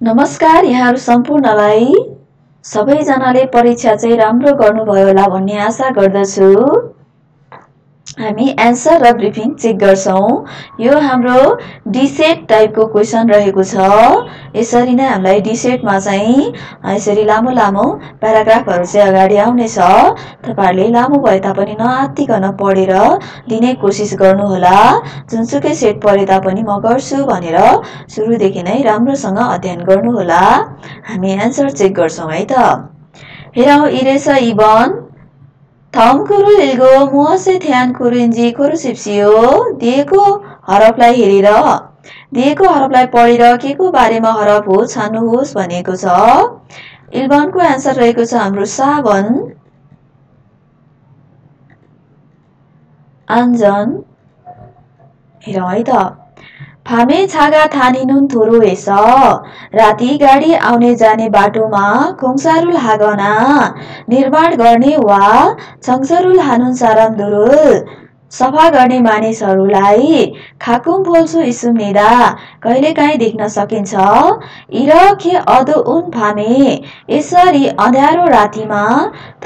नमस्कार यहाँहरू सम्पूर्णलाई सबैजनाले परीक्षा चाहिँ राम्रो गर्नुभयो होला भन्ने आशा गर्दछु। हामी एन्सर र ब्रिफिङ चेक गर्छौँ। यो हाम्रो डिसेट टाइपको क्वेसन रहेको छ। यसरी नै हामीलाई डिसेटमा चाहिँ यसरी लामो लामो प्याराग्राफहरू चाहिँ अगाडि आउनेछ। तपाईँहरूले लामो भए तापनि नआत्तिकन पढेर लिने कोसिस गर्नुहोला। जुनसुकै सेट परे तापनि म गर्छु भनेर सुरुदेखि नै राम्रोसँग अध्ययन गर्नुहोला। हामी एन्सर चेक गर्छौँ है त। हेरौँ इरेस इबन। थम्कुरु इल्गो मुहसे थ्यान कुरुन्जी कुरुसिप्सियो दिएको हरफलाई हेरेर दिएको हरफलाई पढेर के बारेमा हरफ हो छान्नुहोस् भनेको छ इल्बनको एन्सर रहेको छ हाम्रो साबन आञ्जन हेरौँ है फामे छागा थानिनुन थोरो हेस राति गाडी आउने जाने बाटोमा खोङसारुल हागना निर्माण गर्ने वा छङसरुल हानुन सारामदुरुल सफा गर्ने मानिसहरूलाई खाकुम फोल्सु इसुम्निदा कहिलेकाहीँ देख्न सकिन्छ इरखे अदो उन फामे यसरी अँध्यारो रातिमा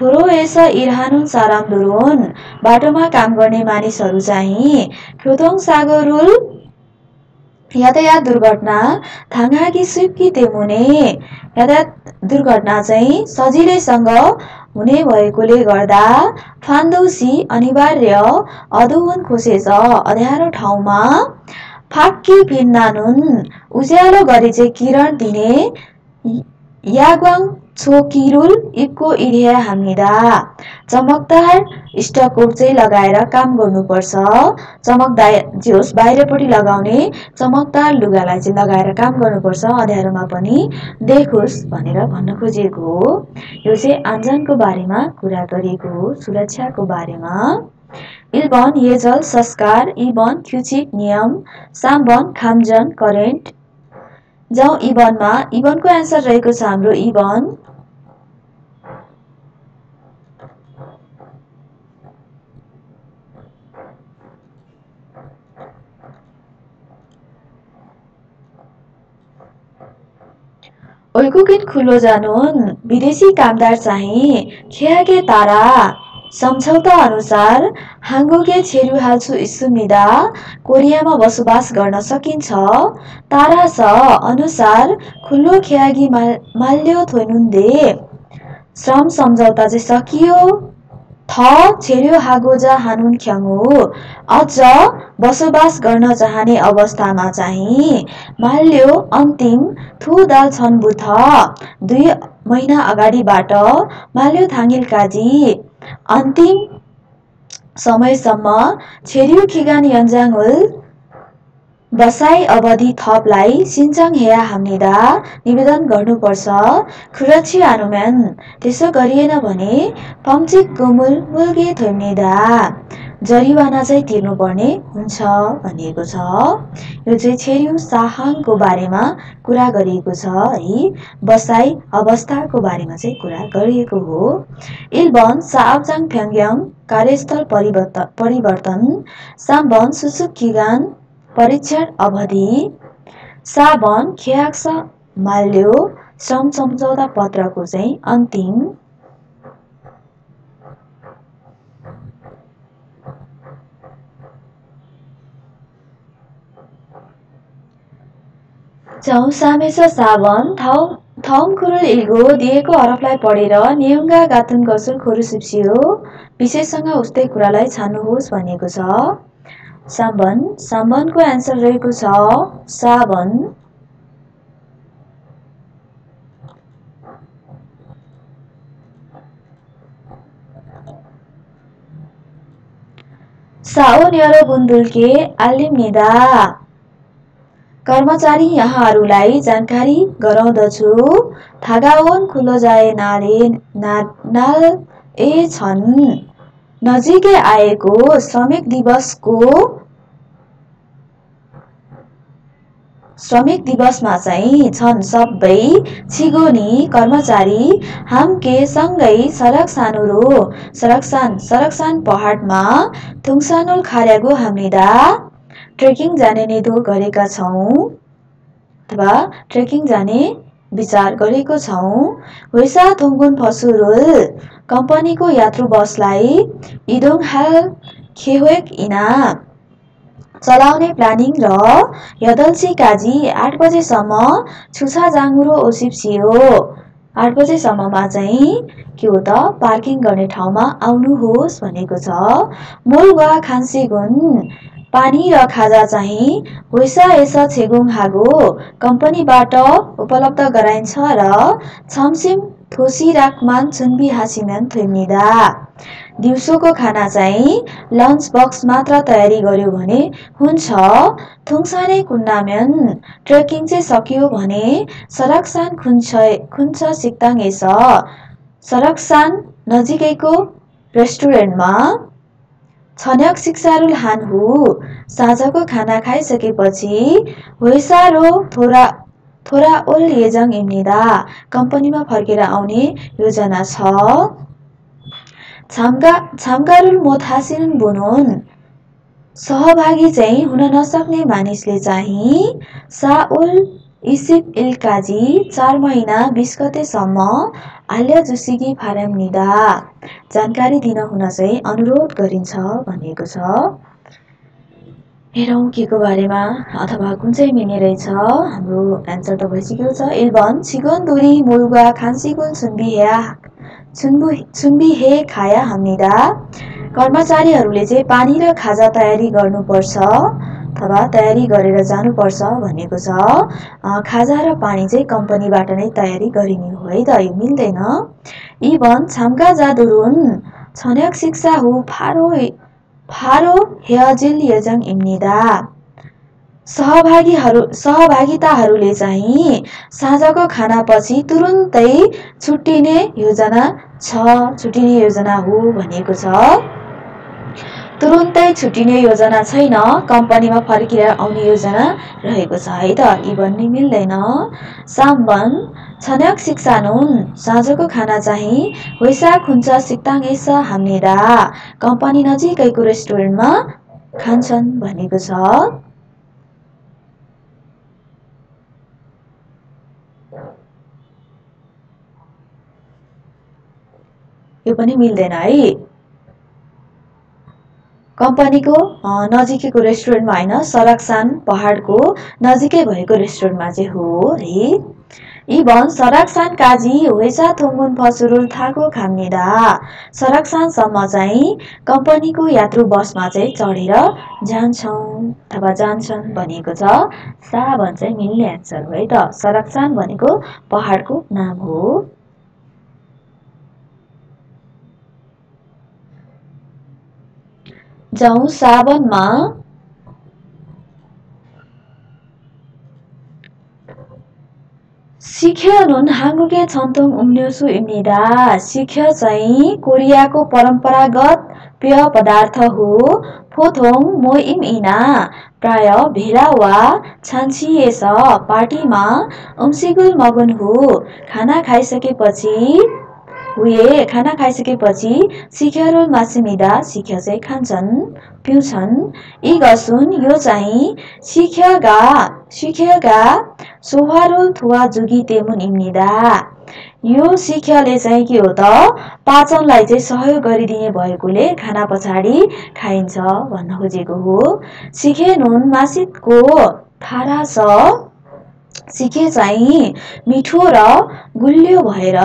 थोरो यस इरहानुन सारामदुरुन बाटोमा काम गर्ने मानिसहरू चाहिँ ख्योथोङ सागोरुल यातायात दुर्घटना थाङ्गाकी सुइपकी तेमुने। यातायात दुर्घटना चाहिँ सजिलैसँग हुने भएकोले गर्दा फान्दौसी अनिवार्य अधुवन खोसेछ अध्यारो ठाउँमा फाक्की पिन्नानुन उज्यालो गरी चाहिँ किरण दिने याग्वाङ छोकिरुल इपको इरिया हामिदा। चमकदार स्टकोप चाहिँ लगाएर काम गर्नुपर्छ। चमकदार जे होस् बाहिरपट्टि लगाउने चमकदार लुगालाई चाहिँ लगाएर काम गर्नुपर्छ। अँध्यारोमा पनि देखोस् भनेर भन्न खोजिएको हो। यो चाहिँ आञ्जनको बारेमा कुरा गरिएको हो। सुरक्षाको बारेमा। इल्बन येजल संस्कार इबन क्युचिक नियम साम्बन खामजन करेन्ट। जाउँ इबनमा। इबनको एन्सर रहेको छ हाम्रो इबन। ओइकुकिन खुलो जानुन विदेशी कामदार चाहिँ खेयागे तारा सम्झौता अनुसार हाङ्गोगे छेरु हाल्छु इसुमिदा कोरियामा बसोबास गर्न सकिन्छ तारा स अनुसार खुल्लो खेयागी माल माल्यो थोइनुन्दे श्रम सम्झौता चाहिँ सकियो थ छेर्यो हागोजा हानुन ख्याङ्गु अझ बसोबास गर्न चाहने अवस्थामा चाहिँ माल्यो अन्तिम थु दाल छन्बुथ दुई महिना अगाडिबाट माल्यो थाङ्गिल काजी अन्तिम समयसम्म छेर्यु खिगान यन्जाङुल बसाई अवधि थपलाई सिन्चाङ हेया हाम्निदा निवेदन गर्नुपर्छ। खुरक्षी आनुम्यान त्यसो गरिएन भने पम्चिक गोमुल मुल्गे थोम्निदा जरिवाना चाहिँ तिर्नुपर्ने हुन्छ भनिएको छ। यो चाहिँ छेर्यु साहाङको बारेमा कुरा गरिएको छ है। बसाई अवस्थाको बारेमा चाहिँ कुरा गरिएको हो। इल्बन साबजाङ फ्याङ्ग्याङ कार्यस्थल परिवर्तन परिवर्तन साम्बन सुसुक किगान परीक्षण अवधि। साबन ख्याक्स माल्यो श्रम सम्झौता पत्रको चाहिँ अन्तिम। चौसामेस साबन थाउ थौम खुरुल इल्गो दिएको हरफलाई पढेर नियुङ्गा गाथुन गसुल खोरु सिप्सियो विशेषसँग उस्तै कुरालाई छान्नुहोस् भनेको छ। साबन साबनको एन्सर रहेको छ साबन साओ न्यारो बुन्दुल्के आलिम्निदा कर्मचारी यहाँहरूलाई जानकारी गराउँदछु थागाओन खुलो जाए नाले ना, नाल ए छन् नजिकै आएको श्रमिक दिवसको श्रमिक दिवसमा चाहिँ छन् सबै छिगोनी कर्मचारी। हामके सँगै सडक सानुरो। सडकसान सडकसान पहाडमा थुङसानुल खार्यागो हामीदा ट्रेकिङ जाने निधो गरेका छौँ। अथवा ट्रेकिङ जाने विचार गरेको छौँ। वेसा थोङ्गुन फसुरुल कम्पनीको यात्रु बसलाई इदोङ हाल खेवेक इना चलाउने प्लानिङ र यदल्सी काजी आठ बजेसम्म छुछा जाङ्गुरो ओसिप्सियो। आठ बजेसम्ममा चाहिँ के हो त? पार्किङ गर्ने ठाउँमा आउनुहोस् भनेको छ। मोल वा खान्सेगुन पानी र खाजा चाहिँ वेसा एस छेगुङ हागो कम्पनीबाट उपलब्ध गराइन्छ र छमसिम थोसी राकमान चुन्बी हासिम्यान थुइमिदा दिउँसोको खाना चाहिँ लन्च बक्स मात्र तयारी गर्यो भने हुन्छ। थुङसाने कुन्नाम्यान ट्रेकिङ चाहिँ सकियो भने सरकसान खुन्छ खुन्छ सिक्ताङ एस। सरकसान नजिकैको रेस्टुरेन्टमा छन्यक सिक्सारुल हानहु। साँझको खाना खाइसकेपछि होइसारो थोरा थोरा ओल येजङ इम्निदा कम्पनीमा फर्केर आउने योजना छ। छाम्गा छाम्गारुल मोथासिन बुनुन सहभागी चाहिँ हुन नसक्ने मानिसले चाहिँ साउल इसिप इल्काजी चार महिना बिस गतेसम्म आल्य जुसिगी फारम निदा जानकारी दिन हुन चाहिँ अनुरोध गरिन्छ भनिएको छ हेरौँ के को बारेमा अथवा कुन चाहिँ मिल्ने रहेछ हाम्रो एन्सर त भइसकेको छ इल्बन छिगन दुरी मुलुगा खान्सिगुल सुनबिया सुनबु हे खाया हामीदा कर्मचारीहरूले चाहिँ पानी र खाजा तयारी गर्नुपर्छ अथवा तयारी गरेर जानुपर्छ भनेको छ खाजा र पानी चाहिँ कम्पनीबाट नै तयारी गरिने हो है त यो मिल्दैन इभन छाम्का जादुरुन छन्याक शिक्षा हो फारो फारो हेजिल यजङ इम्निदा सहभागीहरू सहभागिताहरूले चाहिँ साँझको खानापछि तुरुन्तै छुट्टिने योजना छ छुट्टिने योजना हो भनिएको छ। तुरुन्तै छुट्टिने योजना छैन कम्पनीमा फर्किएर आउने योजना रहेको छ है त? यी भन्ने मिल्दैन। साम्बन छनक शिक्षा नुन साँझको खाना चाहिँ वैशाख हुन्छ सिक्ताङ एसा हाम्नेदा कम्पनी नजिकैको रेस्टुरेन्टमा खान्छन् भनेको छ। यो पनि मिल्दैन है। कम्पनीको नजिकैको रेस्टुरेन्टमा होइन सराकसान पहाडको नजिकै भएको रेस्टुरेन्टमा चाहिँ हो है इभन सराकसान काजी वेसा थोङ्गुन फसुरुल थाको खाम्नेदा। सराकसानसम्म चाहिँ कम्पनीको यात्रु बसमा चाहिँ चढेर जान्छौँ अथवा जान्छन् भनिएको छ। साबन चाहिँ मिल्ने एन्सर हो है त। सराकसान भनेको पहाडको नाम हो। जाउँ साबनमा सिख्य नुन हाङ्गुके छन्तोङ उम्न्योसु इम्निदा सिख्य चाहिँ कोरियाको परम्परागत पेय पदार्थ हो। फोथोङ मोइम इना। प्राय भेला वा छान्छिएस पार्टीमा उम्सिगुल मगुन हो। खाना खाइसकेपछि हुए खाना खाइसकेपछि सिख्यारो मासिमिदा सिख्या चाहिँ खान्छन् पिउँछन् यी गसुन यो चाहिँ सिख्यागा सिख्यागा सोहारोल थुवा जुगी तेमुन इम्निदा यो सिख्याले चाहिँ के हो त पाचनलाई चाहिँ सहयोग गरिदिने भएकोले खाना पछाडि खाइन्छ भन्न खोजेको हो सिखे नुन मासितको थारा छ सिके चाहिँ मिठो र गुलियो भएर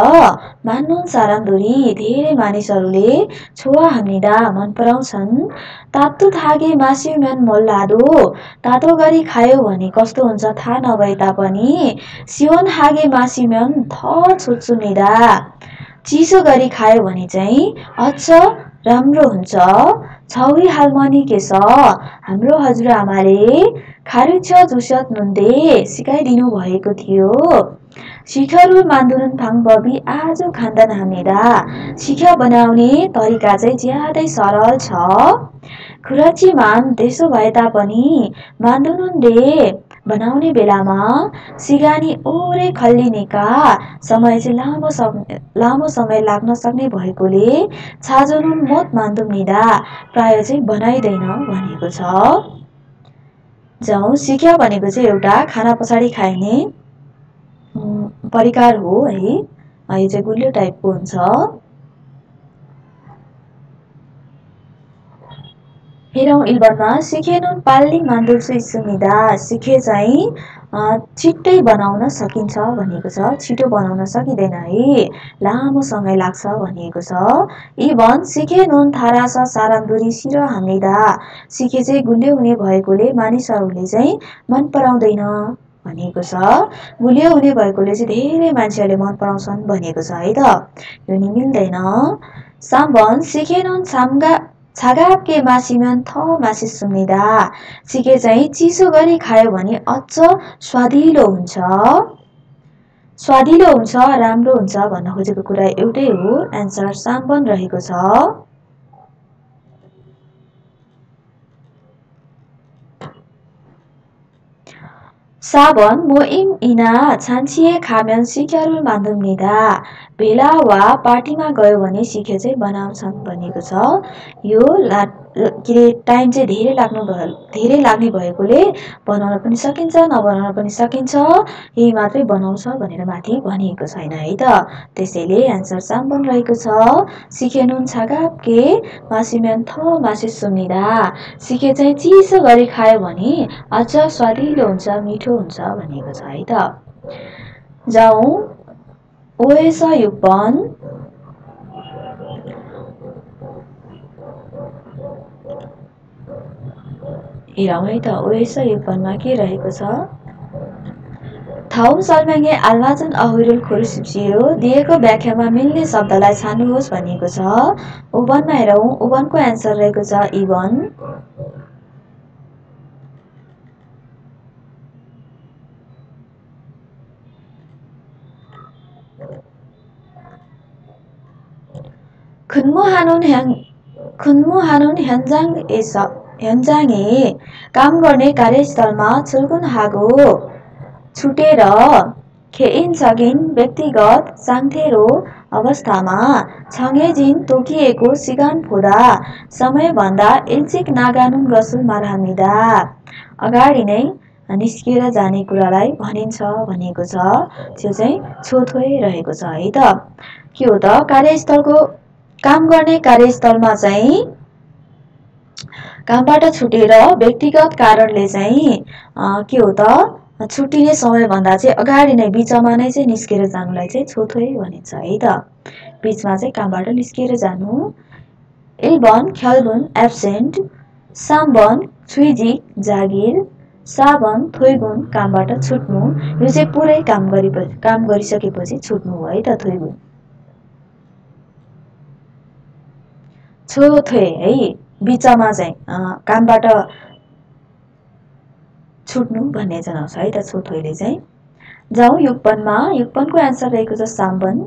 मान्नु सारान्दुरी धेरै मानिसहरूले छोवा हामिदा मन पराउँछन्। तातु थागे मासु म्यान मोल्लादो तातो गरी खायो भने कस्तो हुन्छ थाहा नभए तापनि सियोन हागे मासु म्यान थ छुच्चुनिदा चिसो गरी खायो भने चाहिँ अझ राम्रो हुन्छ। छौरी हालमनी के छ हाम्रो हजुरआमाले खारुछ जुसत नुन्दे सिकाइदिनु भएको थियो शिखरु मान्दुरन फाङ बबी आज खान्दान हामीदा शिखा बनाउने तरिका चाहिँ ज्यादै सरल छ खुरची मान त्यसो भए तापनि मान्दुनुनले बनाउने बेलामा सिगानी ओरे खल्लिनेका समय चाहिँ लामो समय लामो समय लाग्न सक्ने भएकोले छाजोनुन मोत मान्दुमिदा प्राय चाहिँ बनाइँदैन भनेको छ जाउँ। सिक्या भनेको चाहिँ एउटा खाना पछाडि खाइने परिकार हो है। यो चाहिँ गुलियो टाइपको हुन्छ। हेरौँ इल्बनमा सिखे नुन पाल्ली मान्दुर्सु सुनिदा सिखे चाहिँ छिट्टै बनाउन सकिन्छ भनेको छ। छिटो बनाउन सकिँदैन है। लामो समय लाग्छ भनिएको छ। इभन सिखे नुन थारा सारान्दुरी सिर हामीदा सिखे चाहिँ गुलियो हुने भएकोले मानिसहरूले चाहिँ मन पराउँदैन भनिएको छ। गुलियो हुने भएकोले चाहिँ धेरै मान्छेहरूले मन पराउँछन् भनिएको छ है त। यो नि मिल्दैन। साम्बन सिखे नुन छाम्गा छागाके मासिमेन थ मासी सुनिदा सिके चाहिँ चिसो गरी खायो भने अझ स्वादिलो हुन्छ स्वादिलो हुन्छ राम्रो हुन्छ भन्न खोजेको कुरा एउटै हो एन्सर साम्बन रहेको छ साबन मोइम इना छान्छिए खाम्यान सिक्यारुल मान्दुम्निदा भेला वा पार्टीमा गयो भने सिखे चाहिँ बनाउँछन् भनेको छ यो ला के अरे टाइम चाहिँ धेरै लाग्नु भयो धेरै लाग्ने भएकोले बनाउन पनि सकिन्छ नबनाउन पनि सकिन्छ यही मात्रै बनाउँछ भनेर माथि भनिएको छैन है त त्यसैले एन्सर साम्बन रहेको छ सिके नुन छागापके मासिमेन थ मासि सुनिदा सिके चाहिँ चिसो गरी खायो भने अझ स्वादिलो हुन्छ मिठो हुन्छ भनेको छ है त। जाउँ। ओएस युपन हेरौँ है त ओएस युगनमा के रहेको छ? थाउम सल्म्याङ्गे आल्माजन अहुरुल खोरुसिप्सियो दिएको व्याख्यामा मिल्ने शब्दलाई छान्नुहोस् भनिएको छ। ओभनमा हेरौँ ओभनको एन्सर रहेको छ इभन खुन्मु हानुन खुन्मु हानुन ह्यान्जाङ एस ह्यान्जाङे काम गर्ने कार्यस्थलमा छुल्कुन हागो छुटेर खेइन सगिन व्यक्तिगत साङ्थेरो अवस्थामा छङ्गेजिन तोकिएको सिगान फोदा समयभन्दा इल्चिक नागानुन गसुल मारामिदा अगाडि नै निस्किएर जाने कुरालाई भनिन्छ भनेको छ त्यो चाहिँ छोथोइ रहेको छ है त के हो त कार्यस्थलको काम गर्ने कार्यस्थलमा चाहिँ कामबाट छुटेर व्यक्तिगत कारणले चाहिँ के हो त छुट्टिने समयभन्दा चाहिँ अगाडि नै बिचमा नै चाहिँ निस्केर जानुलाई चाहिँ छोथोइ भनिन्छ है त। बिचमा चाहिँ कामबाट निस्किएर जानु। एल्बन ख्यालबुन एब्सेन्ट साम्बन छुइजिक जागिर साबन थोइगुन कामबाट छुट्नु। यो चाहिँ पुरै काम गरेपछि काम गरिसकेपछि छुट्नु हो है त थोइगुन। छोथोइ है बिचमा चाहिँ कामबाट छुट्नु भन्ने जनाउँछ है त छोथोइले चाहिँ जाउँ युगपनमा युगपनको एन्सर रहेको छ साम्बन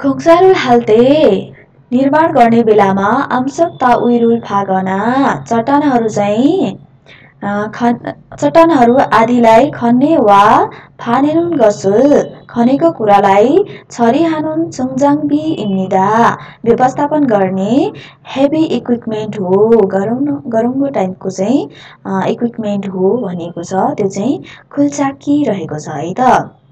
खोक्सारुल हाल्ते निर्माण गर्ने बेलामा आंशकता उइरुल फागना चट्टानहरू चाहिँ खन चट्टानहरू आदिलाई खन्ने वा फानेरुन गसुल खनेको कुरालाई छरी हानुन चुङजाङबी इम्निदा व्यवस्थापन गर्ने हेभी इक्विपमेन्ट हो गरौँ गरौँको टाइपको चाहिँ इक्विपमेन्ट हो भनेको छ। त्यो चाहिँ खुल्चाकी रहेको छ है त।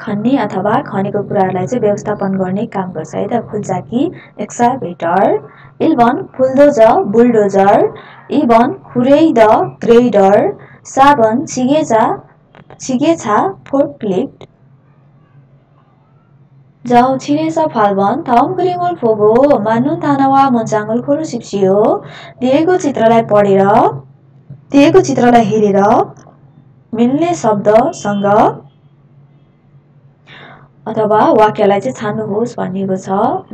खन्ने अथवा खनेको कुराहरूलाई चाहिँ व्यवस्थापन गर्ने काम गर्छ। है त खुल्चाकी एक्साभेटर इल्भन फुलदोज बुलडोजर इभन खुरै द ग्रेडर साबन छिगेजा छिगेछा फोर्कलिफ्ट जाउ छिरेसा फाल्बन थम ग्रिङल फोगो मानु तानावा मन्चाङ्गल खोरो सिप्सियो दिएको चित्रलाई पढेर दिएको चित्रलाई हेरेर मिल्ने शब्दसँग अथवा वाक्यलाई चाहिँ छान्नुहोस् भनिएको छ।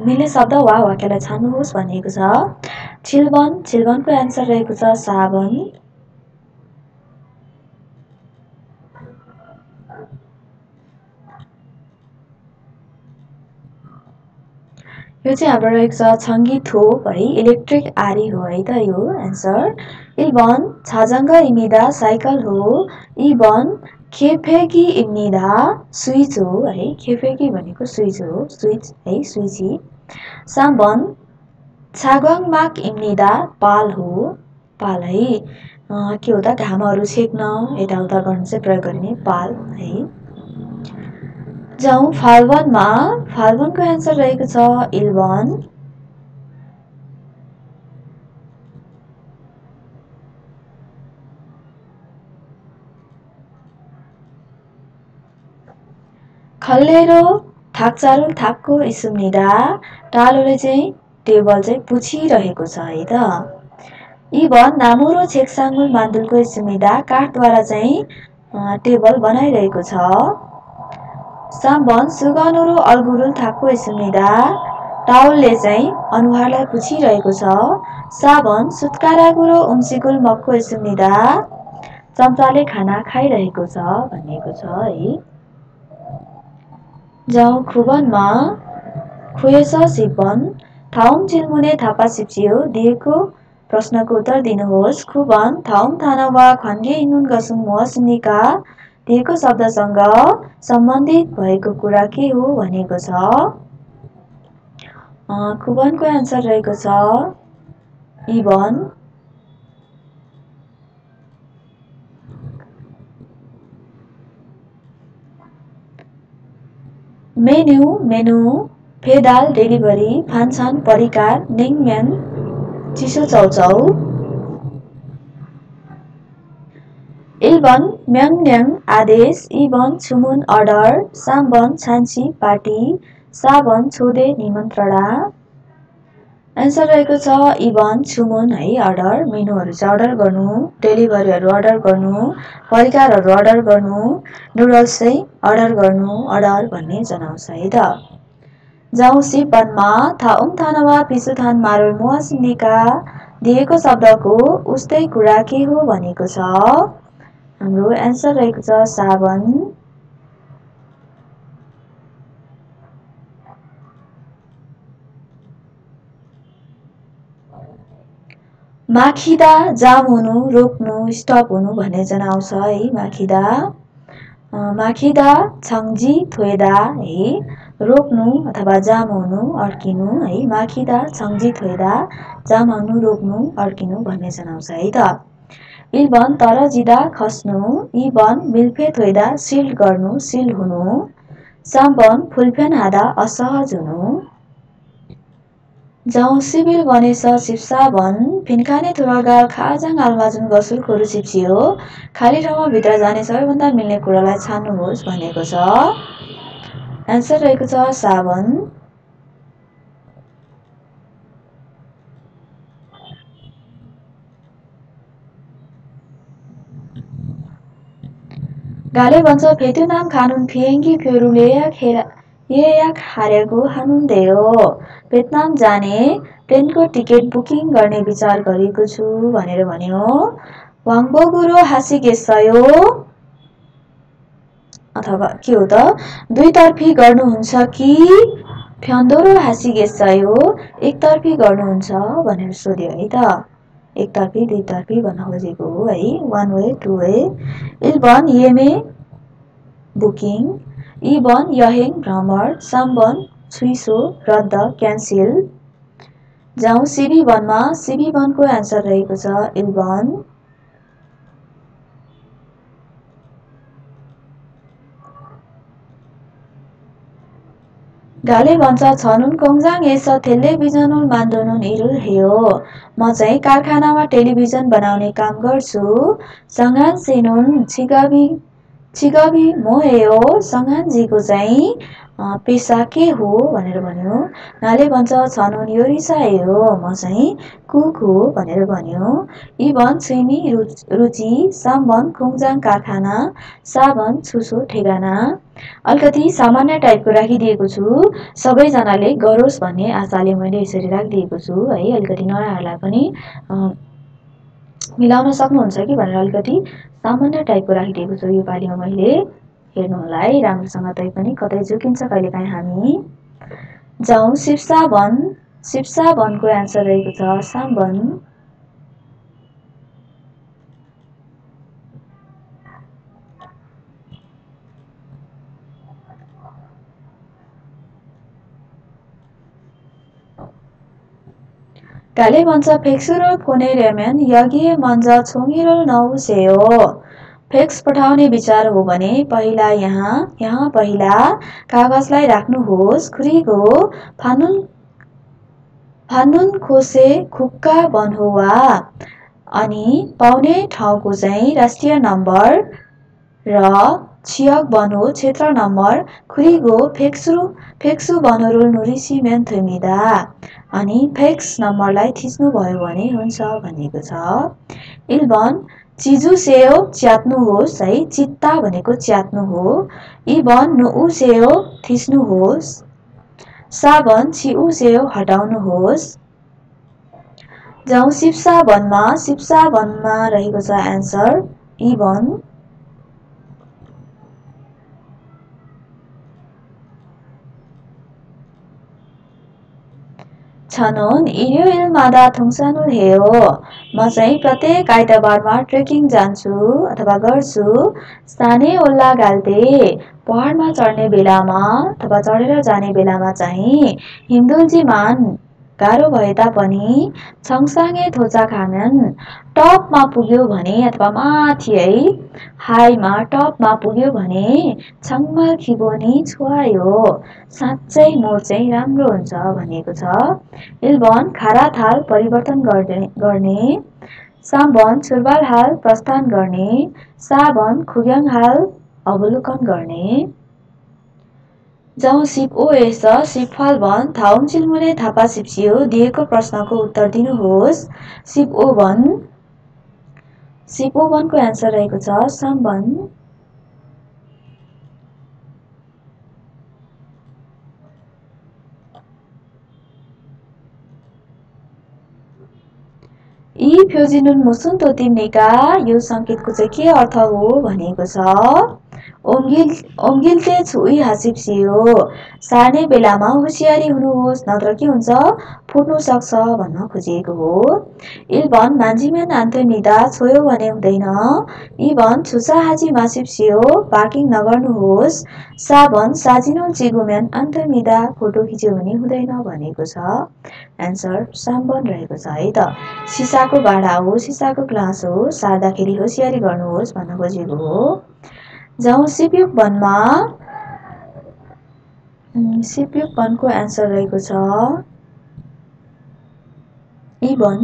मिल्ने शब्द वा वाक्यलाई छान्नुहोस् भनिएको छ। छिलबन छिलबनको एन्सर रहेको छ साबन। यो चाहिँ हाम्रो रहेको छ छङ्गी थोप है इलेक्ट्रिक आरी हो है त यो एन्सर। इबन छाजङ्ग इमिदा साइकल हो। इबन खेफेकी इम्निदा स्विच हो है खेफेकी भनेको स्विच हो स्विच है स्विची साबन छागङ माक इम्निदा पाल हो पाल है के हो त घामहरू छेक्न यताउता गर्न चाहिँ प्रयोग गरिने पाल है जाउँ फाल्वनमा फाल्वनको एन्सर रहेको छ इलवन खल्लेरो थाक्चारो थाकको इसुम्निदा टालोले चाहिँ टेबल चाहिँ पुछिरहेको छ है त इभन नामुरो छेक्साङ्गुल मान्दुलको इसुमिदा काठद्वारा चाहिँ टेबल बनाइरहेको छ साम्बन सुगानुरो अल्गुरुल थाक्को सुनिदा टाउलले चाहिँ अनुहारलाई पुछिरहेको छ साबन सुत्कारागुरो उम्सिकुल मक्को सुनिदा चम्चाले खाना खाइरहेको छ भनिएको छ है जाउँ खुबनमा खुएस सिपन थाउम चिल्मुने थापा सिप्सियो दिएको प्रश्नको उत्तर दिनुहोस् खुबन थाउम थाना वा खन्डे इनुन गसुङ मोहसुनिका दिएको शब्दसँग सम्बन्धित भएको कुरा के हो भनेको छ कुबनको एन्सर रहेको छ इभन मेन्यु मेनु फेदाल डेलिभरी फानछान परिकार नेङम्यान चिसो चौचौ इल्बन म्याङड्याङ आदेश इबन छुमुन अर्डर साम्बन छान्सी पार्टी साबन छोदे निमन्त्रणा। एन्सर रहेको छ इबन छुमुन है अर्डर मेनुहरू चाहिँ अर्डर गर्नु डेलिभरीहरू अर्डर गर्नु परिकारहरू अर्डर गर्नु नुडल्स चाहिँ अर्डर गर्नु अर्डर भन्ने जनाउँछ है त। जाउँ सिपनमा थाउम थानवा पिसुथान मारुल मुहासिनेका दिएको शब्दको उस्तै कुरा के हो भनेको छ? हाम्रो एन्सर रहेको छ साबन माखिदा जाम हुनु रोक्नु स्टप हुनु भन्ने जनाउँछ है माखिदा। माखिदा छङ्जी थोएदा है रोक्नु अथवा जाम हुनु अड्किनु है माखिदा छङ्जी थोएदा जाम हुनु रोक्नु अड्किनु भन्ने जनाउँछ है त। इबन तर जिदा खस्नु इबन मिल्फे थोइदा सिल्ड गर्नु सिल्ड हुनु। साबन फुलफेन हादा असहज हुनु। जाउँ सिबिल बनेछ सिप्साबन फिन्काने थुवागाल खाजाङ आलमाजुन गसुलखोरु चिप्सियो खाली ठाउँमा भित्र जाने सबैभन्दा मिल्ने कुरालाई छान्नुहोस् भनेको छ एन्सर रहेको छ साबन गाले भन्छ फेतुनाम खानुन फिएङ्गी फेरुले खेर या खारेको हानुन्देयो भेतनाम जाने ट्रेनको टिकट बुकिङ गर्ने विचार गरेको छु भनेर भन्यो. वाङबो गुरु हाँसिगेसयो अथवा के हो त? दुईतर्फी गर्नुहुन्छ कि फ्यान्दोरो हाँसिगेसयो एकतर्फी गर्नुहुन्छ भनेर सोध्यो है त। एकतर्फी दुईतर्फी भन्न खोजेको हो। है वान वे टु वे इल्बन येमे बुकिङ इबन यहेङ भ्रमण साम्बन छुइसो रद्द क्यान्सिल जाउँ सिबी वनमा सिबी वनको एन्सर रहेको छ इल्बन गाले भन्छ छनुन कोङजाङ एस टेलिभिजन मान्दोनुन इरुल हेयो। म चाहिँ कारखानामा टेलिभिजन बनाउने काम गर्छु। सङ्गान सेनुन छिगाबी छिगाबी मोहेयो सङ्गानजीको चाहिँ पेसा के हो भनेर भन्यो नाले भन्छ छनुन यो रिसाए हो म चाहिँ कुक हो भनेर भन्यो इभन छुइमी रुचि सामन खुङजाङ कारखाना साबन छुसो ठेगाना अलिकति सामान्य टाइपको राखिदिएको छु सबैजनाले गरोस् भन्ने आशाले मैले यसरी राखिदिएको छु है अलिकति नयाँहरूलाई पनि मिलाउन सक्नुहुन्छ कि भनेर अलिकति सामान्य टाइपको राखिदिएको छु यो पालिमा मैले। हेर्नु होला है राम्रोसँग तै पनि कतै झुकिन्छ कहिलेकाहीँ हामी। जाउँ शिप्सावन शिप्सावनको एन्सर रहेको छ साम्बन गाले भन्छ फेक्सुरो कोनेरेमेन यज्ञ मन्ज छोङ्गिरो नहुसेयो फेक्स पठाउने विचार हो भने पहिला यहाँ यहाँ पहिला कागजलाई राख्नुहोस् खुरीको फानुन फानुन खोसे खुक्का बनहुवा अनि पाउने ठाउँको चाहिँ राष्ट्रिय नम्बर र छियक बनो क्षेत्र नम्बर खुरीगो फेक्सु फेक्सु बनोरुल नुरिसी मेन्थमिदा अनि फेक्स नम्बरलाई थिच्नुभयो भने हुन्छ भनेको छ इल्बन चिजु सेयो च्यात्नुहोस् है चित्ता भनेको च्यात्नु हो इबन नु सेयो थिच्नुहोस् साबन छिउ सेयो हटाउनुहोस् जाउँ सिप्सा वनमा सिप्सा वनमा रहेको छ एन्सर इबन छनुन इल्मादा थुङसानुल हेयो म चाहिँ प्रत्येक आइतबारमा ट्रेकिङ जान्छु अथवा गर्छु स्थानीय ओल्ला गाल्ते पहाडमा चढ्ने बेलामा अथवा चढेर जाने बेलामा चाहिँ हिन्दुल्जी मान गाह्रो भए तापनि छङसाङे थोचा खामेन टपमा पुग्यो भने अथवा माथि है हाईमा टपमा पुग्यो भने छङमा खिबोनी छुवायो साँच्चै मोड चाहिँ राम्रो हुन्छ भनेको छ इल्बन खारा थाल परिवर्तन गर्ने गर्ने साबन हाल प्रस्थान गर्ने साबन खुग्याङ हाल अवलोकन गर्ने जाउँ सिप ओ एस सिप फाल्बन थाउन चिलमुले थापा सिप्सियो दिएको प्रश्नको उत्तर दिनुहोस्। सिप ओ वन सिप ओ वनको एन्सर रहेको छ। सम्बन यी फ्योजिनुन मुसुन तोतिम्नेका यो सङ्केतको चाहिँ के अर्थ हो भनेको छ? ओङ्गिल ओङ्गिल्ते छुई हाँसिप्सियो सार्ने बेलामा होसियारी हुनुहोस् नत्र के हुन्छ फुट्नु सक्छ भन्न खोजिएको हो इल्भन मान्छेमेन आन्थमिदा छोयो भने हुँदैन इभन छुसा हाजी मासिप्सियो पार्किङ नगर्नुहोस् साबन साजिनुल चिगुमेन आन्थमिदा फोटो खिच्यो भने हुँदैन भनेको छ एन्सर साम्बन रहेको छ है त सिसाको भाँडा हो सिसाको ग्लास हो सार्दाखेरि होसियारी गर्नुहोस् भन्न खोजेको हो जाउँ सिपियुक वनमा। सिपियुक वनको एन्सर रहेको छ। इबन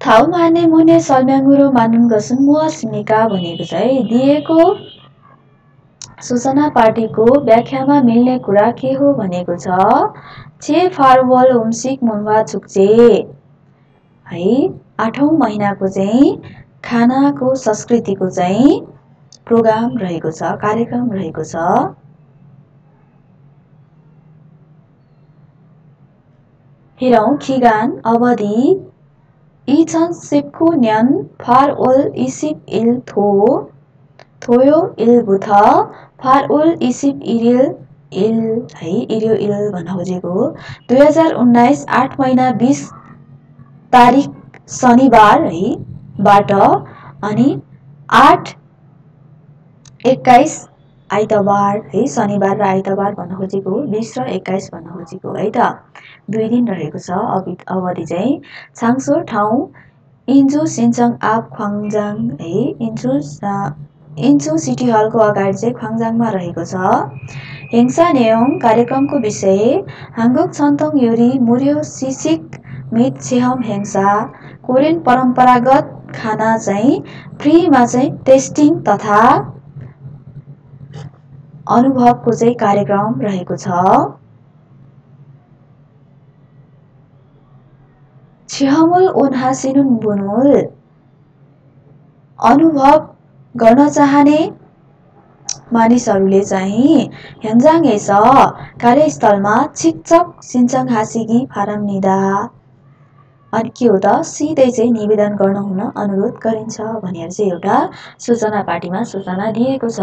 थाउ माने मुने सल्म्याङ्गुरो मानुन गसुन मुवा सिमिका भनेको चाहिँ दिएको सूचना पार्टीको व्याख्यामा मिल्ने कुरा के हो भनेको छ छे फारवल होमसिक मुम्बा छुक्चे है आठौँ महिनाको चाहिँ खानाको संस्कृतिको चाहिँ प्रोग्राम रहेको छ कार्यक्रम रहेको छ। हेरौँ खिगान अवधि इछन सिपको न्यान फार ओल इसिप इल थो थोयो इल बुथ फार उल इसिप इरिल इल है इरियो इल भन्न खोजेको हो दुई हजार उन्नाइस आठ महिना बिस तारिक शनिबार है बाट अनि आठ एक्काइस आइतबार है शनिबार र आइतबार भन्न खोजेको हो बिस र एक्काइस भन्न खोजेको है त दुई दिन रहेको छ अवधि अवधि चाहिँ छाङसो ठाउँ इन्जु सिन्चङ आप ख्वाङजाङ है इन्जु इन्चु सिटी हलको अगाडि चाहिँ खाङजाङमा रहेको छ हिंसा नेयोङ कार्यक्रमको विषय हाङ्गुक छन्तोङ युरी मुर्यो सिसिक मित छेहम हेङ्सा कोरियन परम्परागत खाना चाहिँ फ्रीमा चाहिँ टेस्टिङ तथा अनुभवको चाहिँ कार्यक्रम रहेको छ छिहमुल ओन्हासिनुन बुनुल अनुभव गर्न चाहने मानिसहरूले चाहिँ ह्याङ्जाङ यस कार्यस्थलमा छिक्चक सिन्चङ हाँसिगी फारम निदा। अनि के हो त सिधै चाहिँ निवेदन गर्न हुन अनुरोध गरिन्छ भनेर चाहिँ एउटा सूचना पार्टीमा सूचना दिएको छ।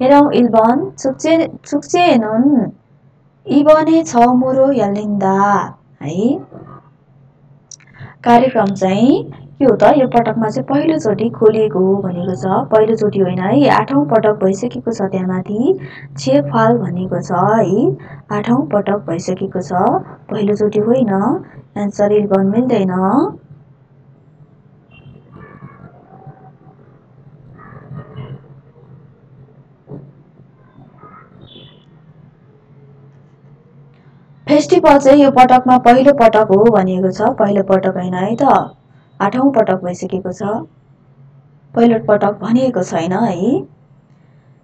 हेरौँ इल्बन चुक्चे चुक्चे हेर्नुन् इबने छ मोरो यलिन्दा। है। कार्यक्रम चाहिँ के हो त यो पटकमा चाहिँ पहिलोचोटि खोलिएको हो भनेको छ। पहिलोचोटि होइन है आठौँ पटक भइसकेको छ त्यहाँमाथि। छेफाल भनेको छ है आठौँ पटक भइसकेको छ। पहिलोचोटि होइन एन्सर इल्बन मिल्दैन। फेस्टिभल चाहिँ यो पटकमा पहिलो पटक हो भनेको छ। पहिलो पटक होइन है त। आठौँ पटक भइसकेको छ। पहिलो पटक भनिएको छैन है।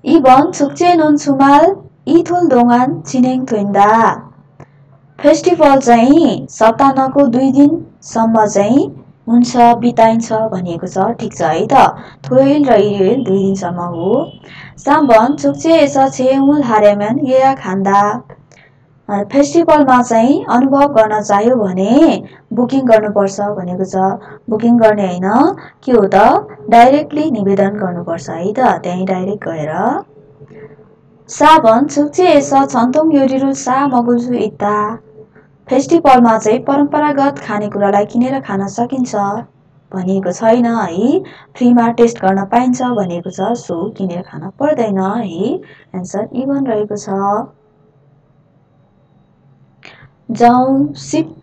इबन छुक्चे नुन सुमाल इथुल दोङान छिनेङ थुइन्दा। फेस्टिभल चाहिँ सप्ताहको दुई दिनसम्म चाहिँ हुन्छ बिताइन्छ भनिएको छ। ठिक छ है त। थोइल र इरेल दुई दिनसम्म हो। साम्बन चुक्चे एस छेउल हारेमेन या खान्दा। फेस्टिभलमा चाहिँ अनुभव गर्न चाह्यो भने बुकिङ गर्नुपर्छ भनेको छ। बुकिङ गर्ने होइन के हो त? डाइरेक्टली निवेदन गर्नुपर्छ है त त्यहीँ डाइरेक्ट गएर। साबन छुक्चे एस छन्तोङ योरिरु सा मगुल्सु इत्ता। फेस्टिभलमा चाहिँ परम्परागत खानेकुरालाई किनेर खान सकिन्छ भनिएको छैन है। फ्रीमा टेस्ट गर्न पाइन्छ भनेको छ सो किनेर खान पर्दैन है। एन्सर इभन रहेको छ। जाउँ सिप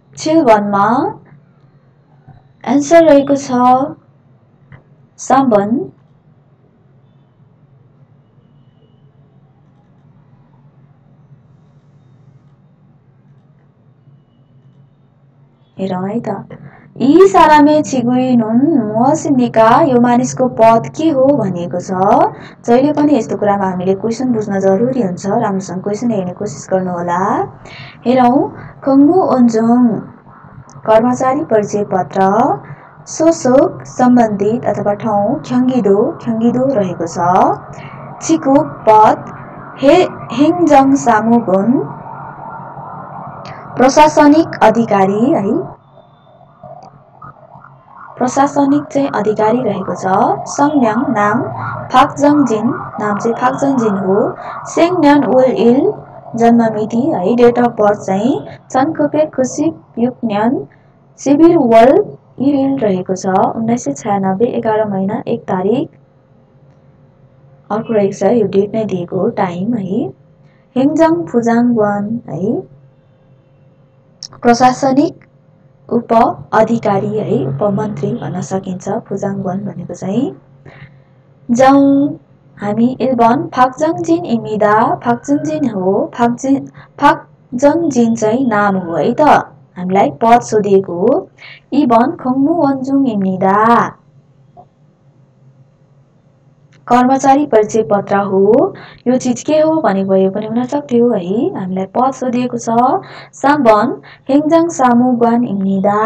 वनमा एन्सर रहेको छ साबन हेरौँ है त यी सारामे छिगुई नुन मसिनिका यो मानिसको पद के हो भनिएको छ जहिले पनि यस्तो कुरामा हामीले क्वेसन बुझ्न जरुरी हुन्छ राम्रोसँग क्वेसन हेर्ने कोसिस गर्नुहोला हेरौँ खङ्मु ओन्जुङ कर्मचारी परिचय पत्र सोसोक सम्बन्धित अथवा ठाउँ ख्याङ्गिदो ख्याङ्गिदो रहेको छ चिकु पद हे हेङजङ सामुगुन प्रशासनिक अधिकारी है प्रशासनिक चाहिँ अधिकारी रहेको छ सङ्याङ नाम फाक्जङ जिन नाम चाहिँ फाक्जङ जिन हो। सेङन्यान उल इल जन्ममिति है डेट अफ बर्थ चाहिँ चन्कोपे खुसिप युक्न्यान शिविर वल इरिल रहेको छ। उन्नाइस सय छयानब्बे एघार महिना एक तारिक अर्को रहेको छ यो डेट नै दिएको टाइम है। हेङजाङ फुजाङ वान है। प्रशासनिक उप अधिकारी है उपमन्त्री भन्न सकिन्छ फुजाङ वान भनेको चाहिँ जाउँ हामी इल्बन फाक्जङजिन इमिदा फाक्जङजिन हो फाक्जिन फाक्जङजिन चाहिँ नाम हो है त। हामीलाई पद सोधिएको हो। इबन खङ्मु वन्जुङ इमिदा। कर्मचारी परिचय पत्र हो यो चिज के हो भनेको भए पनि हुन सक्थ्यो है। हामीलाई पद सोधिएको छ साम्बन हेङजाङ सामु ग्वान इम्निदा।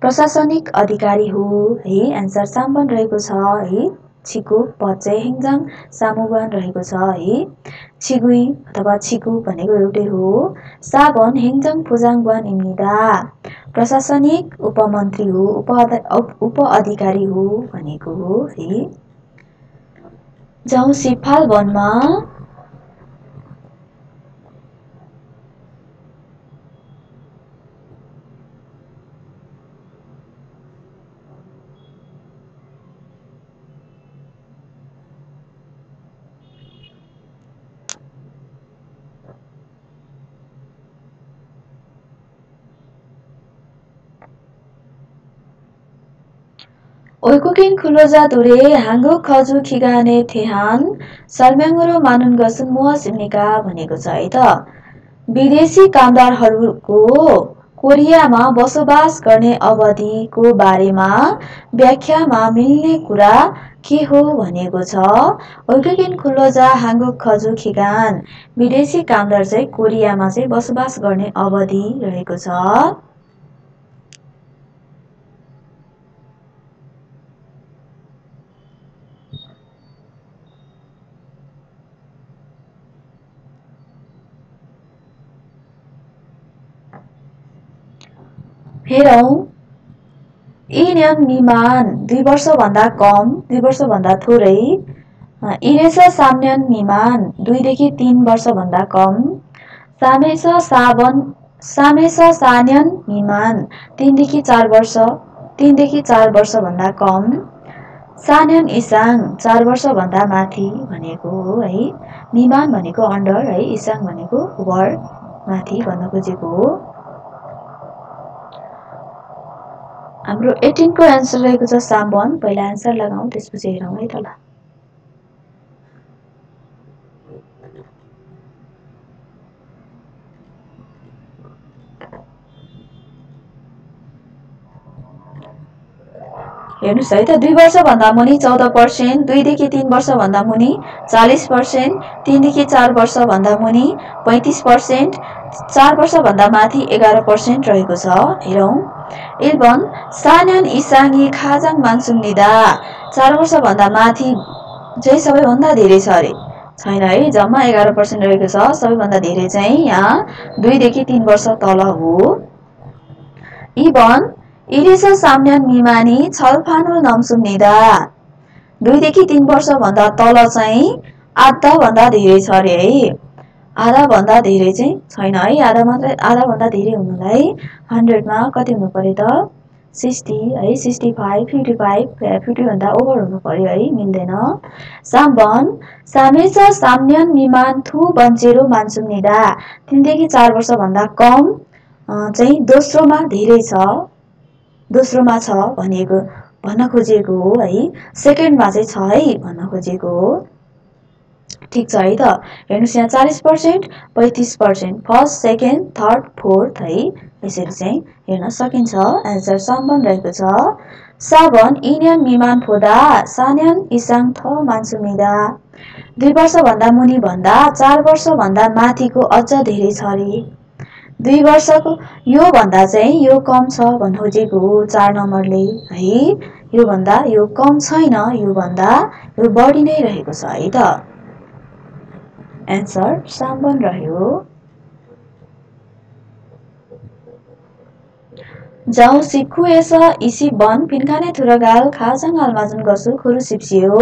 प्रशासनिक अधिकारी हो है एन्सर साम्बन रहेको छ है। छिकु पद चाहिँ हेङजाङ सामुवान रहेको छ है। छिगुई अथवा छिकु भनेको एउटै हो। साबन हेङजाङ वान इम्निदा। प्रशासनिक उपमन्त्री हो उप उप अधिकारी हो भनेको हो है। जाउँ सिफाल वनमा। ओइकुकिन खुलोजा दुरे हाङ्गु खजु खिगाने थेहान सर्म्याङ्गुरो मानुन गसुन मुह सिम्निका भनेको छ है त विदेशी कामदारहरूको कोरियामा बसोबास गर्ने अवधिको बारेमा व्याख्यामा मिल्ने कुरा के हो भनेको छ ओइकुकिन खुलोजा हाङ्गु खजु खिगान विदेशी कामदार चाहिँ कोरियामा चाहिँ बसोबास गर्ने अवधि रहेको छ हेरौँ इन्यन मिमान दुई वर्षभन्दा कम दुई वर्षभन्दा थोरै इरेस साम्यन मिमान दुईदेखि तिन वर्षभन्दा कम सामेस साबन सामेस सान्यन मिमान तिनदेखि चार वर्ष तिनदेखि चार वर्षभन्दा कम सान्यन इसाङ चार वर्षभन्दा माथि भनेको हो है मिमान भनेको अन्डर है इसाङ भनेको वर माथि भन्न खोजेको हो हाम्रो एटिनको एन्सर रहेको छ साम्बन पहिला एन्सर लगाउँ त्यसपछि हेरौँ है त हेर्नुहोस् है त दुई वर्षभन्दा मुनि चौध पर्सेन्ट दुईदेखि तिन वर्षभन्दा मुनि चालिस पर्सेन्ट तिनदेखि चार वर्षभन्दा मुनि पैँतिस पर्सेन्ट चार वर्षभन्दा माथि एघार पर्सेन्ट रहेको छ। हेरौँ। एल्बम सान्यान इसाङ्गी खाजाङ मान्सुङ निदा चार वर्षभन्दा माथि चाहिँ सबैभन्दा धेरै छ अरे छैन है जम्मा एघार पर्सेन्ट रहेको छ सबैभन्दा धेरै चाहिँ यहाँ दुईदेखि तिन वर्ष तल हो इभन इरिस साम्यान मिमानी छलफानुल नम्सुम्निदा दुईदेखि तिन वर्षभन्दा तल चाहिँ आधाभन्दा धेरै छ अरे है आधाभन्दा धेरै चाहिँ छैन है। आधा मात्रै आधाभन्दा धेरै हुनुलाई हन्ड्रेडमा कति हुनु पऱ्यो त? सिक्सटी है सिक्सटी फाइभ फिफ्टी फाइभ फिफ्टीभन्दा ओभर हुनु पऱ्यो है मिल्दैन। साम्बन सामेच साम्यन मिमान थु बन्चेरो मान्सुम्निदा तिनदेखि चार वर्षभन्दा कम चाहिँ दोस्रोमा धेरै छ। दोस्रोमा छ भनेको भन्न खोजेको हो है। सेकेन्डमा चाहिँ छ है भन्न खोजेको हो। ठिक छ है त? हेर्नुहोस् यहाँ चालिस पर्सेन्ट पैँतिस percent first second third fourth है। यसरी चाहिँ हेर्न सकिन्छ। एन्सर सम्बन्ध रहेको छ। साबन इन्यन मिमान फोदा सान्यान इसाङ थ मान्सुमिदा दुई वर्षभन्दा मुनि भन्दा चार वर्षभन्दा माथिको अझ धेरै छ अरे। दुई वर्षको योभन्दा चाहिँ यो कम छ भन्नु खोजेको हो चार नम्बरले है। योभन्दा यो कम छैन योभन्दा यो बढी नै रहेको छ है त। एन्सर साम्बन रह्यो। जाउ सिक्खु एस इसी बन पिन्काने थुरगाल खाजाङ आलमाजुन गसु खुरु सिप्सियो।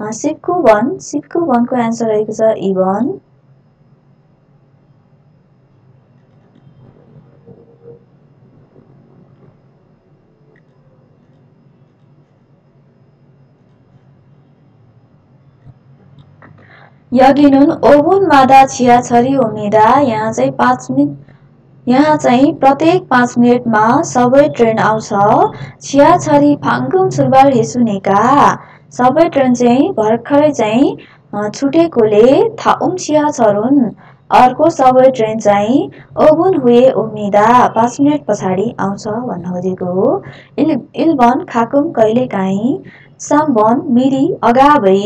सिक्कु वन सिक्कु वनको एन्सर रहेको छ इवन। यगिनुन ओभुन मादा छिया छरी उमिदा यहाँ चाहिँ पाँच मिनट यहाँ चाहिँ प्रत्येक पाँच मिनटमा सबै ट्रेन आउँछ छिया छरी फाङ्गुम सुरबार हेसुनेका सबै ट्रेन चाहिँ भर्खरै चाहिँ छुटेकोले थाउम छिया छरुन् अर्को सबै ट्रेन चाहिँ ओभुन हुए उम्मिदा पाँच मिनट पछाडि आउँछ भन्न खोजेको हो इल इल्बन खाकुम कहिलेकाहीँ साम्बन मिरी अगावै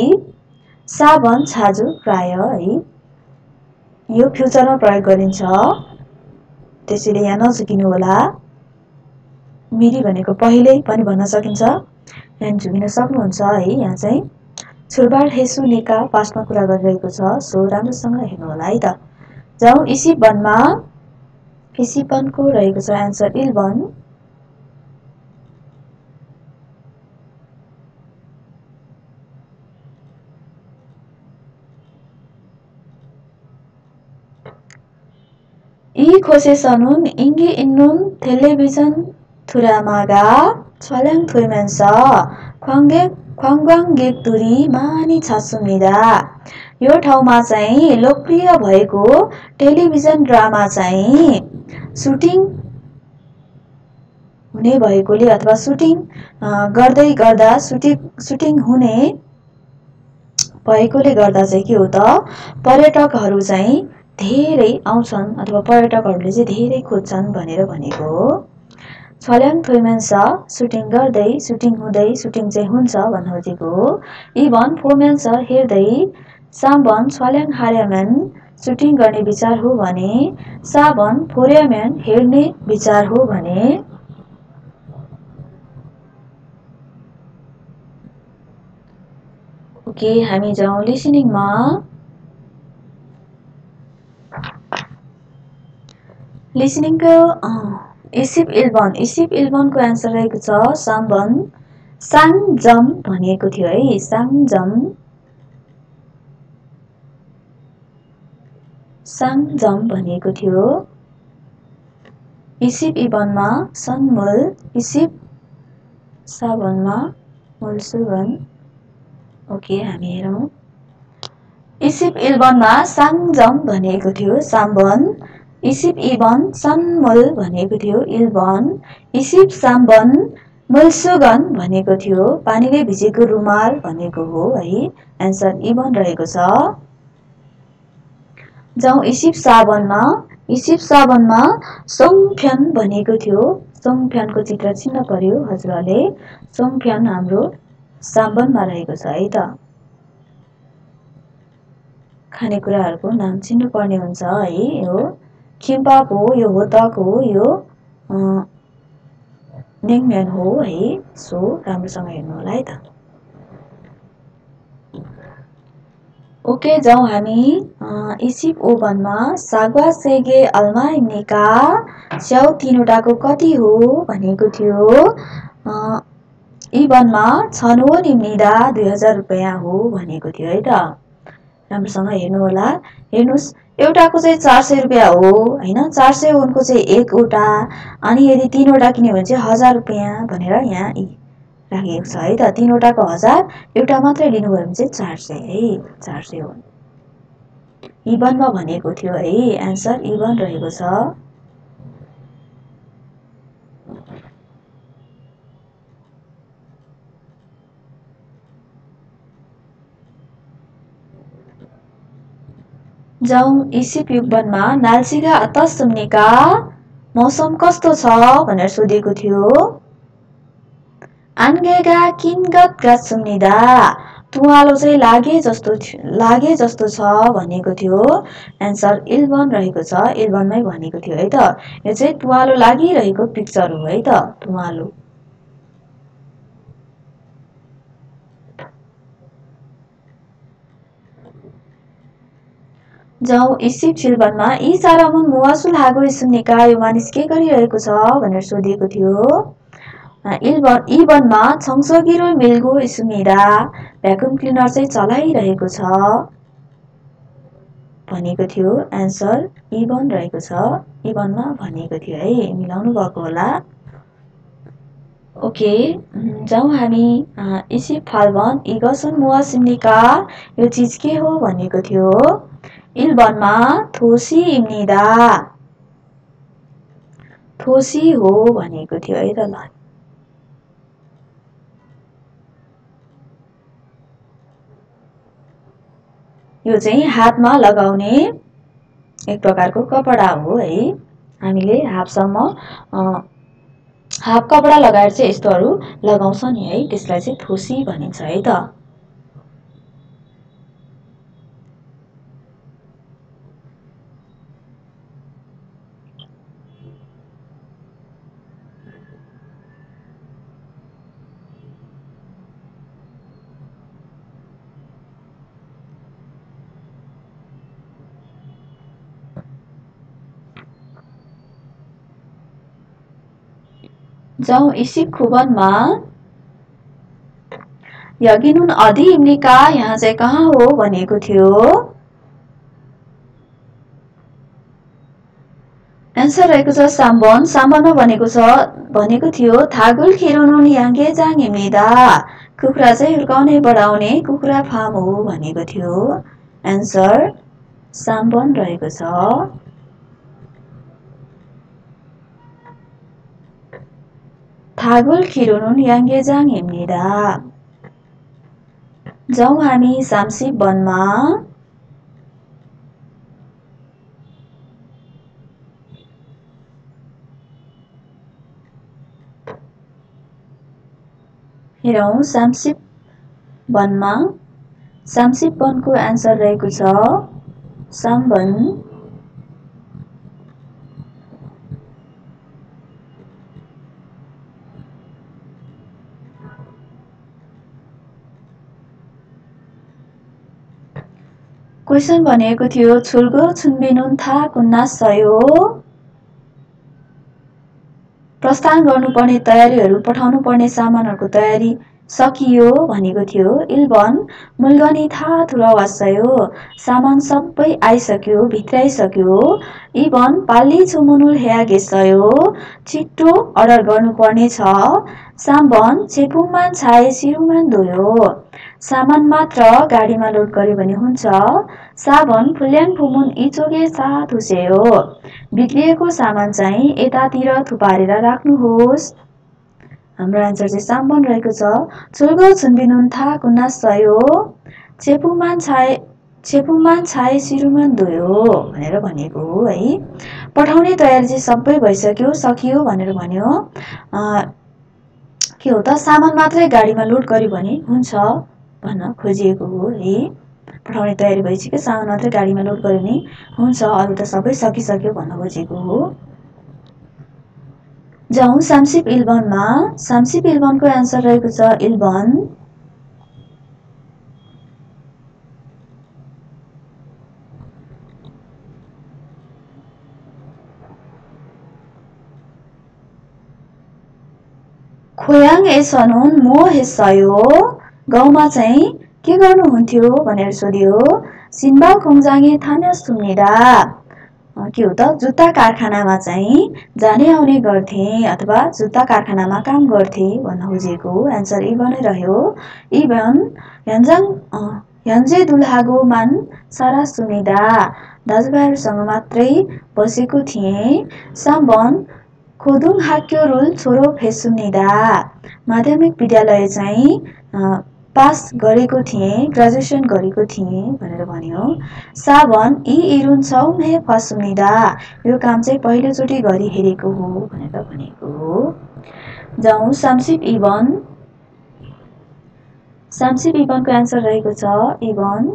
साबन छाजु प्राय है। यो फ्युचरमा प्रयोग गरिन्छ। त्यसैले यहाँ नझुकिनु होला। मिरी भनेको पहिल्यै पनि भन्न सकिन्छ। यहाँ झुकिन सक्नुहुन्छ है। यहाँ चाहिँ छुरबाड हेसु नेका पास्टमा कुरा गरिरहेको छ। सो राम्रोसँग हेर्नु होला है त। जाउँ इसिपनमा इसिपनको रहेको छ एन्सर इलबन 이 곳에서는 인기 있는 텔레비전 드라마가 촬영되면서 관객, 관광객들이 많이 찾습니다. यो ठाउँमा चाहिँ लोकप्रिय भएको टेलिभिजन ड्रामा चाहिँ सुटिङ हुने भएकोले अथवा सुटिङ गर्दै गर्दा सुटिङ सुटिङ हुने भएकोले गर्दा चाहिँ के हो त पर्यटकहरू चाहिँ धेरै आउँछन् अथवा पर्यटकहरूले चाहिँ धेरै खोज्छन् भनेर भनेको हो। छल्याङ थोइमेन्स सुटिङ गर्दै सुटिङ हुँदै सुटिङ चाहिँ हुन्छ भन्न खोजेको हो। इभन फोमेन्स हेर्दै साबन छल्याङ हार्याम्यान सुटिङ गर्ने विचार हो भने साबन फोर्याम्यान हेर्ने विचार हो भने। ओके हामी जाउँ लिसनिङमा। लिसनिङको इसिप इल्बन इसिप इल्बनको एन्सर रहेको छ साङबन साङजम भनिएको थियो है साङजम साङजम भनिएको थियो। इसिप इबनमा सनमुल इसिप साबनमा मुलसुगन ओके हामी हेरौँ। इसिप इल्बनमा साङजम भनिएको थियो साम्बन इसिप इबन सनमल भनेको थियो इल्बन। इसिप साम्बन मुल्सुगन भनेको थियो पानीले भिजेको रुमाल भनेको हो है। एन्सर इबन रहेको छ। जाउँ इसिप साबनमा इसिप साबनमा सोङफ्यान भनेको थियो। सोङफ्यानको चित्र चिन्न पर्यो हजुरहरूले। सोङफ्यान हाम्रो साबनमा रहेको छ है त। खानेकुराहरूको नाम चिन्नुपर्ने हुन्छ है हो। किम्पाप हो यो होतक हो यो नेङम्यान हो है सो राम्रोसँग हेर्नु होला है त ओके जाउँ हामी इसिप ओभनमा सागवा सेगे अल्मा इम्निका स्याउ तिनवटाको कति हो भनेको थियो इभनमा छनो निम्निदा दुई हजार रुपियाँ हो भनेको थियो है त राम्रोसँग हेर्नु होला हेर्नुहोस् एउटाको चाहिँ चार सय रुपियाँ हो होइन? चार सय उनको चाहिँ एकवटा अनि यदि तिनवटा किन्यो भने चाहिँ हजार रुपियाँ भनेर यहाँ राखिएको छ है त? तिनवटाको हजार एउटा मात्रै लिनुभयो भने चाहिँ चार सय है? चार सय हो। इभनमा भनेको थियो है? एन्सर इभन रहेको छ। जाउँ इसिप युगबनमा नाल्सिका सुम्निका मौसम कस्तो छ भनेर सोधेको थियो। आन्गेगा किनगत सुम्निदा तुवालो चाहिँ लागे जस्तो लागे जस्तो छ भनेको थियो। एन्सर इल्बन रहेको छ इल्बनमै भनेको थियो है त। यो चाहिँ तुवालो लागिरहेको पिक्चर हो है त तुवालो। जाउँ इसिप चिल्बनमा यी सारामुन मुवासुल हागो सुन्नेका यो मानिस के गरिरहेको छ भनेर सोधिएको थियो। इल्बन इबनमा छङसगिरो मिल्गो सुनिदा भ्याकुम क्लिनर चाहिँ चलाइरहेको छ भनेको थियो। एन्सर इबन रहेको छ। इबनमा भनेको थियो है मिलाउनु भएको होला। ओके जाउँ हामी इसिप फाल्बन इगसन मुवा यो चिज के हो भनेको थियो? इल्बनमा थोसी इम्निदा थोसी हो भनेको थियो है त ल यो चाहिँ हातमा लगाउने एक प्रकारको कपडा हो है हामीले हाफसम्म हाफ कपडा लगाएर चाहिँ यस्तोहरू लगाउँछ नि है त्यसलाई चाहिँ थोसी भनिन्छ है त जाउँ इसी खुबनमा यगिनुन अधि इम्निका यहाँ चाहिँ कहाँ हो भनेको थियो एन्सर रहेको छ साम्बन साम्बनमा भनेको छ भनेको थियो थागुल खेरुनुन याङ्गे जाङ हिम्निदा कुखुरा चाहिँ हुर्काउने बढाउने कुखुरा फार्म हो भनेको थियो एन्सर साम्बन रहेको छ थागुल खिरोनुन याङ्गेजाङ हिम्निदा जाउँ हामी सामसी वनमा हेरौँ सामसिप वनमा सामसिप वनको एन्सर रहेको छ सामवन क्वेसन भनेको थियो छुल्गो छुन्बिनुन था कुन्ना सयो प्रस्थान गर्नुपर्ने तयारीहरू पठाउनु पर्ने सामानहरूको तयारी सकियो भनेको थियो इल्बन मुल्गनी थाहा थुरावासयो सामान सबै आइसक्यो भित्राइसक्यो इबन पाल्ली छुमुनुल ह्यागेसयो छिट्टो अर्डर गर्नुपर्ने छ साम्बन छेपुमान छाए सिरुमान धोयो सामान मात्र गाडीमा लोड गर्यो भने हुन्छ। साबन फुल्याङ फुमुन इचोगे साथ हुसेयो बिग्रिएको सामान चाहिँ यतातिर थुपारेर राख्नुहोस्। हाम्रो एन्सर चाहिँ साम्बन रहेको छ। छुल्गो छुन्बिनुन था सयो चेपुमान छाए छेपुमान छाए सिरुमान धोयो भनेर भनेको हो है। पठाउने तयारी चाहिँ सबै भइसक्यो सकियो भनेर भन्यो। के हो त? सामान मात्रै गाडीमा लोड गर्यो भने हुन्छ। भन्न खोजिएको हो है? पठाउने तयारी भइसक्यो सामान मात्रै गाडीमा लोड गर्यो भने हुन्छ अरू त सबै सकिसक्यो भन्न खोजेको हो। जाउँ सामसिप इल्बनमा सामसिप इल्बनको एन्सर रहेको छ इल्बन खोयाङ एसनुन मो हेसयो गाउँमा चाहिँ के गर्नुहुन्थ्यो भनेर सोध्यो। सिन्बा खोङजाङे थाना सुन्नेदा के हो त? जुत्ता कारखानामा चाहिँ जाने आउने गर्थे अथवा जुत्ता कारखानामा काम गर्थे भन्न खोजेको एन्सर इभनै रह्यो। इभन ह्यान्जाङ ह्यान्जे दुल्हागो मान सारा सुनिदा दाजुभाइहरूसँग मात्रै बसेको थिएँ। साबन खोदुङ हाक्यो रुल छोरो फेसुनिदा माध्यमिक विद्यालय चाहिँ पास गरेको थिएँ ग्रेजुएसन गरेको थिएँ भनेर भन्यो। सावन यी इरुन मे फसुनिदा यो काम चाहिँ पहिलोचोटि गरी हेरेको हो भनेर भनेको हो। जाउँ सामसिप इभन सामसिप इभनको एन्सर रहेको छ इभन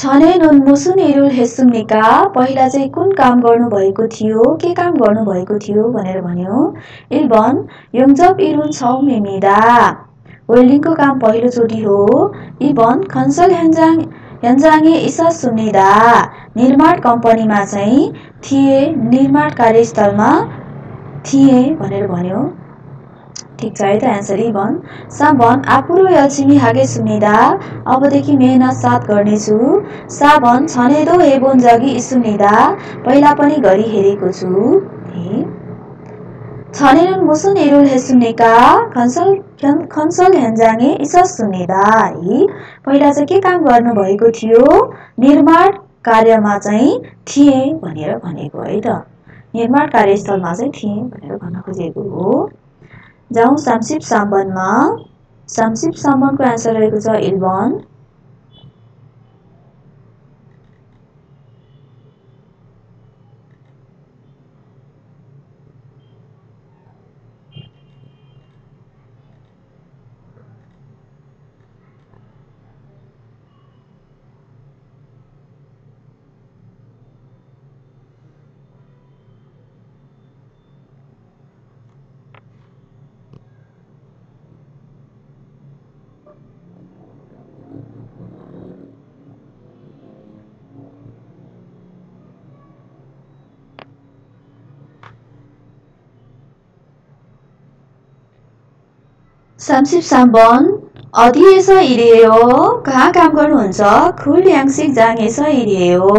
छने नुन एरुल हेसुम्निका पहिला चाहिँ कुन काम गर्नुभएको थियो के काम गर्नुभएको थियो भनेर भन्यो। इल्बन योङजब इरुन छौ मेमिदा वेल्डिङको काम पहिलोचोटि हो। इबन खन्सल हेन्जाङ हेन्जाङे इसा सुन्निदा निर्माण कम्पनीमा चाहिँ थिए निर्माण कार्यस्थलमा थिए भनेर भन्यो। ठिक छ है त एन्सर इभन साबन आफू यल्छिमी हागे सुनिदा। अबदेखि मेहनत साथ गर्नेछु। साबन छनेदो हेबोन जगी सुनिदा। पहिला पनि गरी हेरेको छु। छनेन मुसुन एरुल हे सुनेका। खन्सल खन्सल हेन्जाङे इस सुनेदा। है पहिला चाहिँ के काम गर्नुभएको थियो? निर्माण कार्यमा चाहिँ थिए भनेर भनेको है त। निर्माण कार्यस्थलमा चाहिँ थिएँ भनेर भन्न खोजेको हो। जाउँ सामसिप साम्बनमा। सामसिप साम्बनको एन्सर रहेको छ इल्बन सामसिप साम्बन अधिएस इरियो कहाँ काम गर्नुहुन्छ खुल याङसिक जाङेस इरियो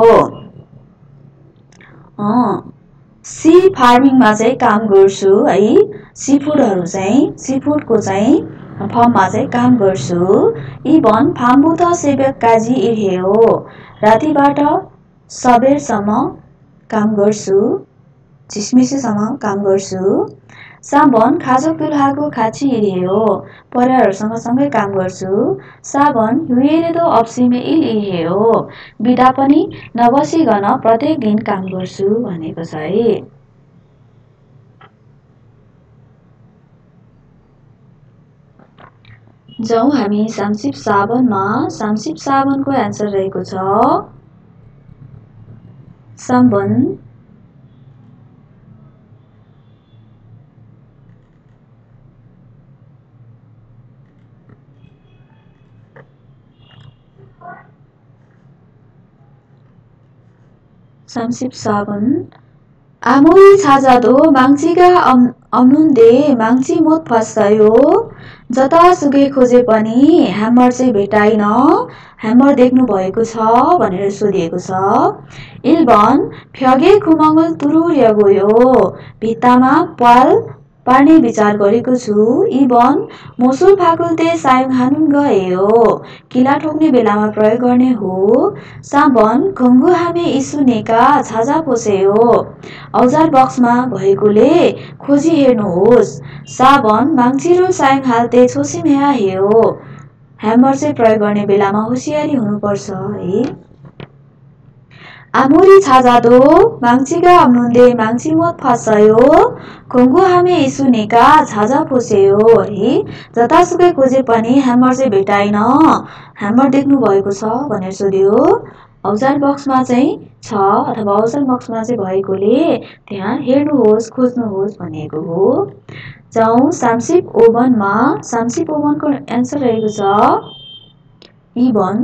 सी फार्मिङमा चाहिँ काम गर्छु है सी फुडहरू चाहिँ सी फुडको चाहिँ फर्ममा चाहिँ काम गर्छु इभन फाम्बुत सेवक काजी इरियो रातिबाट सबेरसम्म काम गर्छु झिसमिसेसम्म काम गर्छु साबन खाजो पिल्हाको खाची हो परिवारहरूसँग सँगै काम गर्छु साबन हुएरेदो अप्सिमे इल हो बिदा पनि नबसिकन प्रत्येक दिन काम गर्छु भनेको छ है जाउँ हामी सामसिप साबनमा सामसिप साबनको एन्सर रहेको छ साबन 삼십 사번 아무리 찾아도 망치가 없, 없는데 망치 못 봤어요. जतासुकै खोजे पनि ह्यामर चाहिँ भेटाइन ह्यामर देख्नु भएको छ भनेर सोधिएको छ इल्बन फ्यगे खुमङ्गल तुरुर्य गयो भित्तामा पाल पार्ने विचार गरेको छु। इबन मोसुल फाकुल्ते सायङ हानुन गयो किला ठोक्ने बेलामा प्रयोग गर्ने हो। साबन खङ्गु हामी इसुनेका छाजा पोसेयो औजार बक्समा भएकोले खोजी हेर्नुहोस्। साबन माङ्चिरो सायङ हाल्ते छोसिमेहा हेयो ह्यामर चाहिँ प्रयोग गर्ने बेलामा होसियारी हुनुपर्छ है। 아무리 찾아도 망치가 없는데 망치 못 봤어요. 공부하며 있으니까 찾아보세요. है जतासुकै खोजे पनि ह्यामर चाहिँ भेटाइन ह्यामर देख्नु भएको छ भनेर सोध्यो औजार बक्समा चाहिँ छ अथवा औजार बक्समा चाहिँ भएकोले त्यहाँ हेर्नुहोस् खोज्नुहोस् भनेको हो जाउँ सामसिप ओभनमा सामसिप ओभनको एन्सर रहेको छ इभन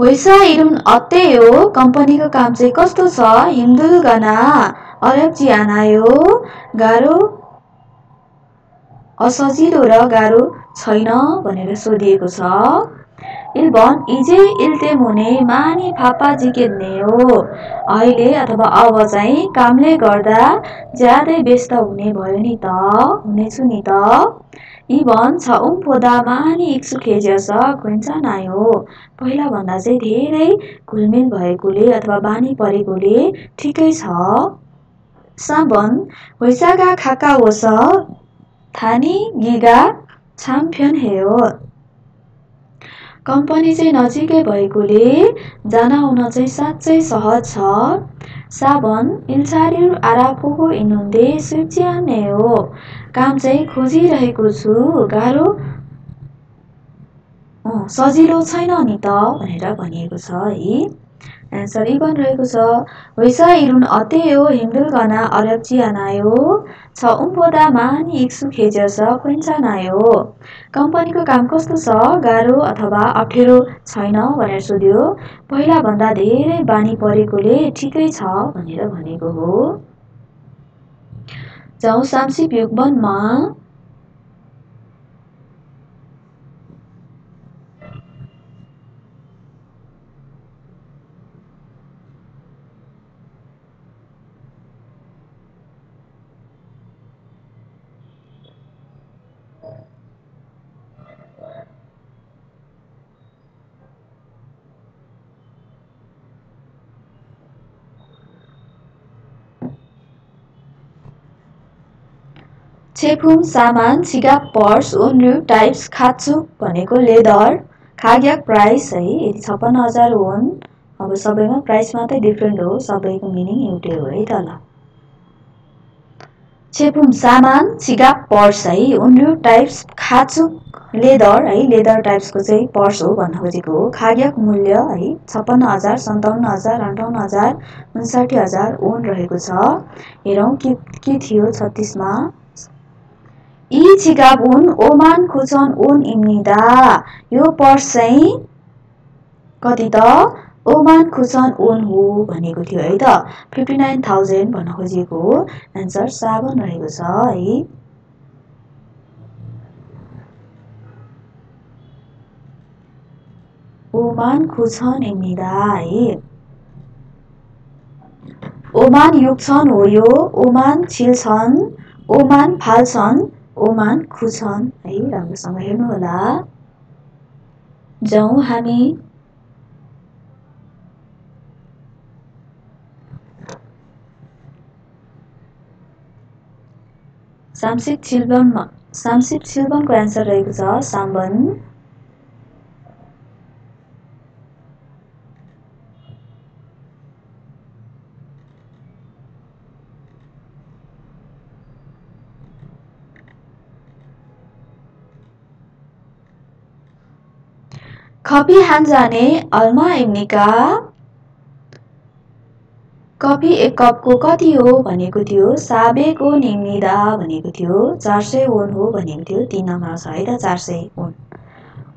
वेसा इरुन अत्तेयो कम्पनीको काम चाहिँ कस्तो छ हिन्दुल गना अरब आनायो गाह्रो असजिलो र गाह्रो छैन भनेर सोधिएको छ इल्बन इजे इल्ते मुने मानी फापा जिकेन्ने हो अहिले अथवा अब चाहिँ कामले गर्दा ज्यादै व्यस्त हुने भयो नि त हुनेछु नि त इभन छ पोदा मानी इक्सुखेजस नायो पहिलाभन्दा चाहिँ धेरै घुलमिल भएकोले अथवा बानी परेकोले ठिकै छ साबन वैशाखा खाका ओस थानी गिगा छाम्फ्यन हेयो कम्पनी चाहिँ नजिकै भएकोले जान आउन चाहिँ साँच्चै सहज छ। साबन इल्सारिर आराफोको इनुन्दे सुच्याने हो। काम चाहिँ खोजिरहेको छु गाह्रो। सजिलो छैन नि त भनेर भनिएको छ है। एन्सर इभन रहेको छ वैसा इरुन अते हो हिन्दुल गना अरब्ची अनायो छ उम्पोदा मानी इक्सु खेजेस खोइन्छ नायो कम्पनीको काम कस्तो छ गाह्रो अथवा अप्ठ्यारो छैन भनेर सोध्यो पहिलाभन्दा धेरै बानी परेकोले ठिकै छ भनेर भनेको हो जाउँ सामसिप युगवनमा छेफुम सामान छिगाप पर्स ओन्रु टाइप्स खाचुक भनेको लेदर खाग्याक प्राइस है यति छप्पन्न हजार हुन् अब सबैमा प्राइस मात्रै डिफ्रेन्ट हो सबैको मिनिङ एउटै हो है तल छेपुम सामान छिगाप पर्स है ओन्रु टाइप्स खाचुक लेदर है लेदर टाइप्सको चाहिँ पर्स हो भन्न खोजेको हो। खाग्याक मूल्य है छप्पन्न हजार सन्ताउन्न हजार अन्ठाउन्न हजार उन्साठी हजार ओन रहेको छ। हेरौँ के के थियो छत्तिसमा? यी जिगाब उन ओमान खुचन उन इम्निदा यो पर्स चाहिँ कति त ओमान खुचन उन हो भनेको थियो है त फिफ्टी नाइन थाउजन्ड भन्न खोजिएको एन्सर साबन रहेको छ है ओमान खुछन इम्निदा है ओमान युग छन् हो यो ओमान छिल्छन् ओमान फाल्छन् ओमान खुछन् है राम्रोसँग हेर्नुहोला। जाउँ हामी। सामसिक सिल्बनमा सामसिक सिल्बनको एन्सर रहेको छ साम्बन। 커피 한 잔에 얼마입니까? कफी एक कपको कति हो भनेको थियो साबेको निम्निदा भनेको थियो चार सय ओन हो भनेको थियो तिन नम्बरमा छ है त चार सय ओन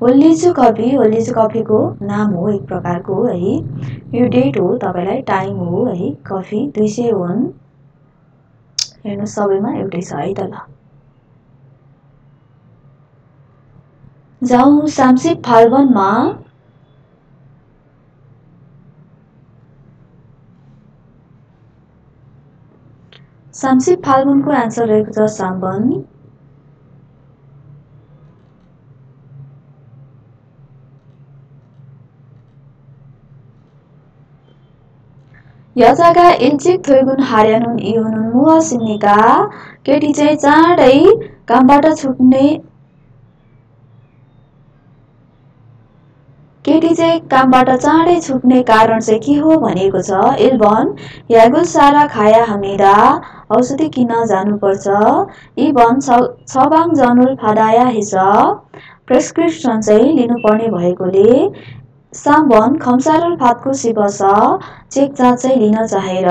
होल्लिचु कफी होल्लिचु कफीको नाम हो एक प्रकारको है यो डेट हो तपाईँलाई टाइम हो है कफी दुई सय ओन हेर्नु सबैमा एउटै छ है त ल जाउँ सामसिक फाल्गुनमा सामसिक फाल्गुनको एन्सर रहेको छ साम्बन यजागा इल्चिक थोइगुन हार्यानुन इहुनुन मुह सिन्निका केटी चाहिँ चाँडै कामबाट छुट्ने केटी चाहिँ कामबाट चाँडै छुट्ने कारण चाहिँ के हो भनेको छ इल्बन यागुल सारा खाया हमिदा। औषधि किन्न जानुपर्छ? इबन छबाङ जनुल फादाया हिस प्रेसक्रिप्सन चाहिँ लिनुपर्ने भएकोले साबन खम्सारुल फातको सिपस चेक जाँच चाहिँ लिन चाहेर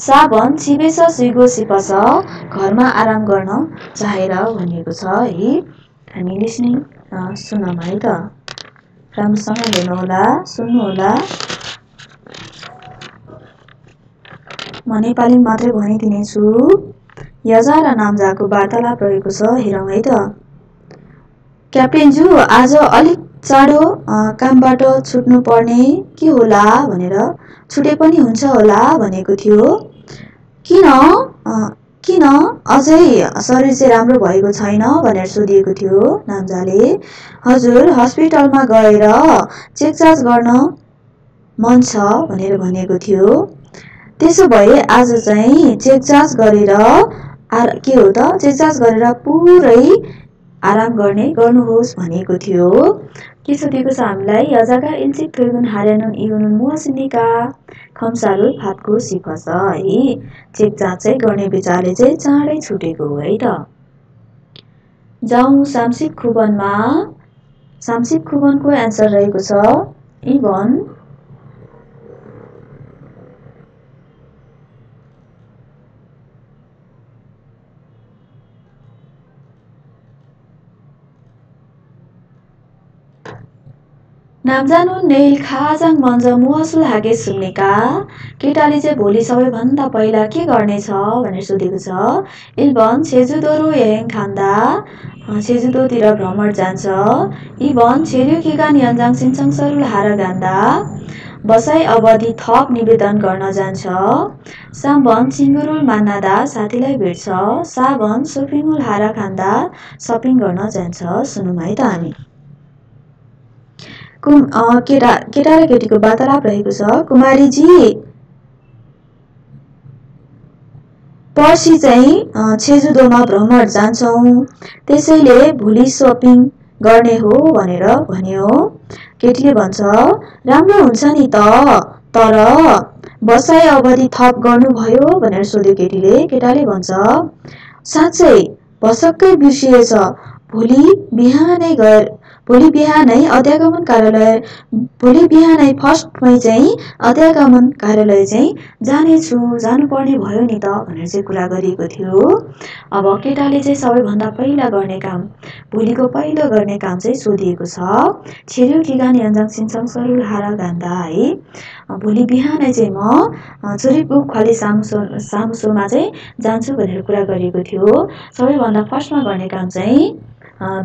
साबन छिबेस सुइगो सिपस घरमा आराम गर्न चाहेर भनिएको छ है। हामी लिसनिङ सुनौँ है त। राम्रोसँग हेर्नुहोला सुन्नुहोला। म नेपाली मात्रै भनिदिनेछु। यजा र नाम्जाको वार्तालाप रहेको छ हेरौँ है त। क्याप्टेनजू आज अलिक चाँडो कामबाट छुट्नु पर्ने के होला भनेर छुटे पनि हुन्छ होला भनेको थियो। किन? किन? अझै शरीर चाहिँ राम्रो भएको छैन भनेर सोधिएको थियो नाम्जाले। हजुर हस्पिटलमा गएर चेकचाच गर्न मन छ भनेर भनेको थियो। त्यसो भए आज चाहिँ चेकचाच गरेर आर के हो त? चेकचाच गरेर पुरै आराम गर्ने गर्नुहोस् भनेको थियो। के सोधेको छ हामीलाई? यजाका इन्सिक थोइगुन हार्यानुन इहुनुन मुहसिनिका खम्सालु फातको सिफस है। चेक जाँच चाहिँ गर्ने विचारले चाहिँ चाँडै छुटेको हो है त। जाउँ सामसिक खुबनमा सामसिक खुबनको एन्सर रहेको छ। इभन नाम्जानु नेल खाजाङ मन्ज मुहसुल हागे सुन्नेका केटाले चाहिँ भोलि सबैभन्दा पहिला के गर्नेछ भनेर सोधेको छ इल्बन छेजुदोरो हेङ खान्दा छेजुदोतिर भ्रमण जान्छ इबन छेर्यो किगान यन्जाङ सिन्चङ सरुल हार गान्दा बसाइ अवधि थप निवेदन गर्न जान्छ साबन चिङ्गुरुल मान्नादा साथीलाई भेट्छ साबन सोपिङुल हारा खान्दा सपिङ गर्न जान्छ सुनौँ है त हामी कुम केटा केटा र केटीको वार्तालाप रहेको छ। कुमारीजी पर्सि चाहिँ छेजुदोमा भ्रमण जान्छौँ। त्यसैले भोलि सपिङ गर्ने हो भनेर भन्यो। केटीले भन्छ राम्रो हुन्छ नि त तर बसाइ अवधि थप गर्नुभयो भनेर सोध्यो केटीले। केटाले भन्छ साँच्चै भसक्कै बिर्सिएछ। भोलि बिहानै गएर भोलि बिहानै अध्यागमन कार्यालय भोलि बिहानै फर्स्टमै चाहिँ अध्यागमन कार्यालय चाहिँ जानेछु जानुपर्ने भयो नि त भनेर चाहिँ कुरा गरिएको थियो। अब केटाले चाहिँ सबैभन्दा पहिला गर्ने काम भोलिको पहिलो गर्ने काम चाहिँ सोधिएको छ। छिर्यो किगान यन्जाङ सिन्सङ सरुल हारा गान्दा है। भोलि बिहानै चाहिँ म चोरिपुक खली सामुसो सामुसोमा चाहिँ जान्छु भनेर कुरा गरिएको थियो। सबैभन्दा फर्स्टमा गर्ने काम चाहिँ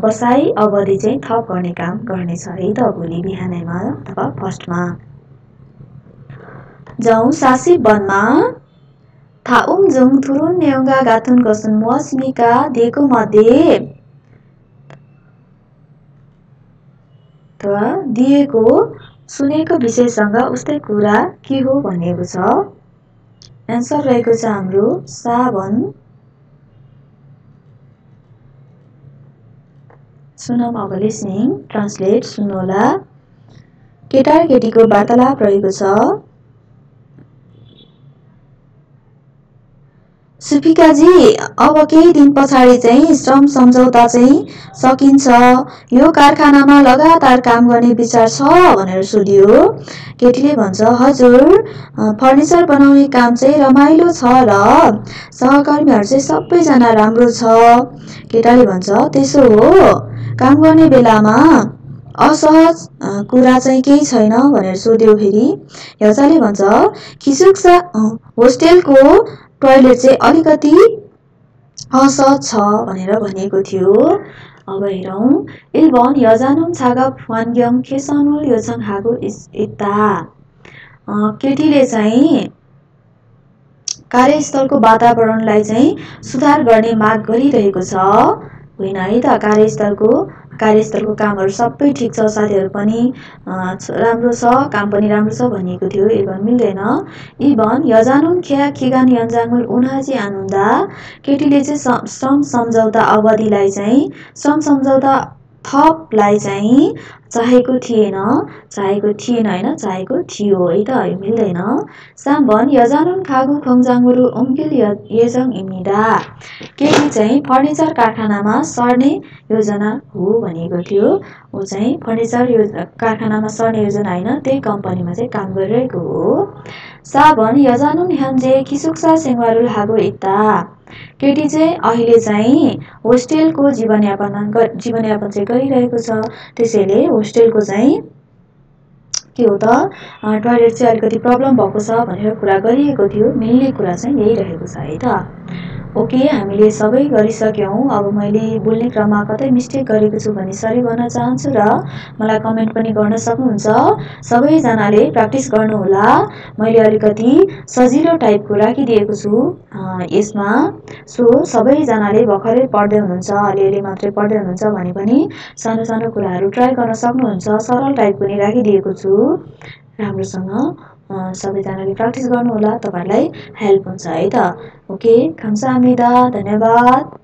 बसाइ अवधि चाहिँ थप गर्ने काम गर्नेछ। है त भोलि बिहानैमा अथवा फर्स्टमा जाउँ सासी वनमा। थाउम जुङ थुरुन नेउगा गाथुन गसुन मुवासिनिका दिएको मध्ये। दिएको सुनेको विषयसँग उस्तै कुरा के हो भनेको छ? एन्सर रहेको छ हाम्रो सावन सुनम अब लिसनिङ ट्रान्सलेट सुन्नुहोला। केटा र केटीको वार्तालाप रहेको छ। सुफिकाजी अब केही दिन पछाडि चाहिँ श्रम सम्झौता चाहिँ सकिन्छ। यो कारखानामा लगातार काम गर्ने विचार छ भनेर सोधियो। केटीले भन्छ हजुर फर्निचर बनाउने काम चाहिँ रमाइलो छ र सहकर्मीहरू चाहिँ सबैजना राम्रो छ। केटाले भन्छ त्यसो हो काम गर्ने बेलामा असहज कुरा चाहिँ केही छैन भनेर सोध्यो फेरि। हेर्चाले भन्छ खिसुक्सा होस्टेलको टोयलेट चाहिँ अलिकति असहज छ भनेर भनेको थियो। अब हेरौँ। इल्बन यजानुम छागप वानग्यङ खेसानुल योजन हागो इता। केटीले चाहिँ कार्यस्थलको वातावरणलाई चाहिँ सुधार गर्ने माग गरिरहेको छ। होइन है त? कार्यस्थलको कार्यस्थलको कामहरू सबै ठिक छ साथीहरू पनि राम्रो छ काम पनि राम्रो छ भनिएको थियो इभन मिल्दैन। इभन यजानुन खिया खिगान यन्जाङ्गुल उनाजी आनुन्दा केटीले चाहिँ श्रम सम्झौता अवधिलाई चाहिँ श्रम सम्झौता थपलाई चाहिँ चाहेको थिएन चाहेको थिएन होइन चाहेको थियो है त मिल्दैन। साम्बन यजानुन खागु खोङजाङ्गुरु उम्किल यजङ इमिदा केही चाहिँ फर्निचर कारखानामा सर्ने योजना हो भनेको थियो। ऊ चाहिँ फर्निचर यो कारखानामा सर्ने योजना होइन त्यही कम्पनीमा चाहिँ काम गरिरहेको हो। साबन यजानुन ह्यान्जे किसुक्सा सेङ्वारुल हागो इत्ता। केटी चाहिँ अहिले चाहिँ होस्टेलको जीवनयापन जीवनयापन चाहिँ गरिरहेको छ। त्यसैले होस्टेलको चाहिँ के हो त टोयलेट चाहिँ अलिकति प्रब्लम भएको छ भनेर कुरा गरिएको थियो। मिल्ने कुरा चाहिँ यही रहेको छ है त। ओके हामीले सबै गरिसक्यौँ। अब मैले बोल्ने क्रममा कतै मिस्टेक गरेको छु भने सरी भन्न चाहन्छु र मलाई कमेन्ट पनि गर्न सक्नुहुन्छ। सबैजनाले प्र्याक्टिस गर्नुहोला। मैले अलिकति सजिलो टाइपको राखिदिएको छु। यसमा सो सबैजनाले भर्खरै पढ्दै हुनुहुन्छ अलिअलि मात्रै पढ्दै हुनुहुन्छ भने पनि सानो सानो कुराहरू ट्राई गर्न सक्नुहुन्छ। सरल टाइप पनि राखिदिएको छु राम्रोसँग। सबैजनाले प्र्याक्टिस गर्नुहोला तपाईँहरूलाई हेल्प हुन्छ है त? ओके खाम्सा धन्यवाद।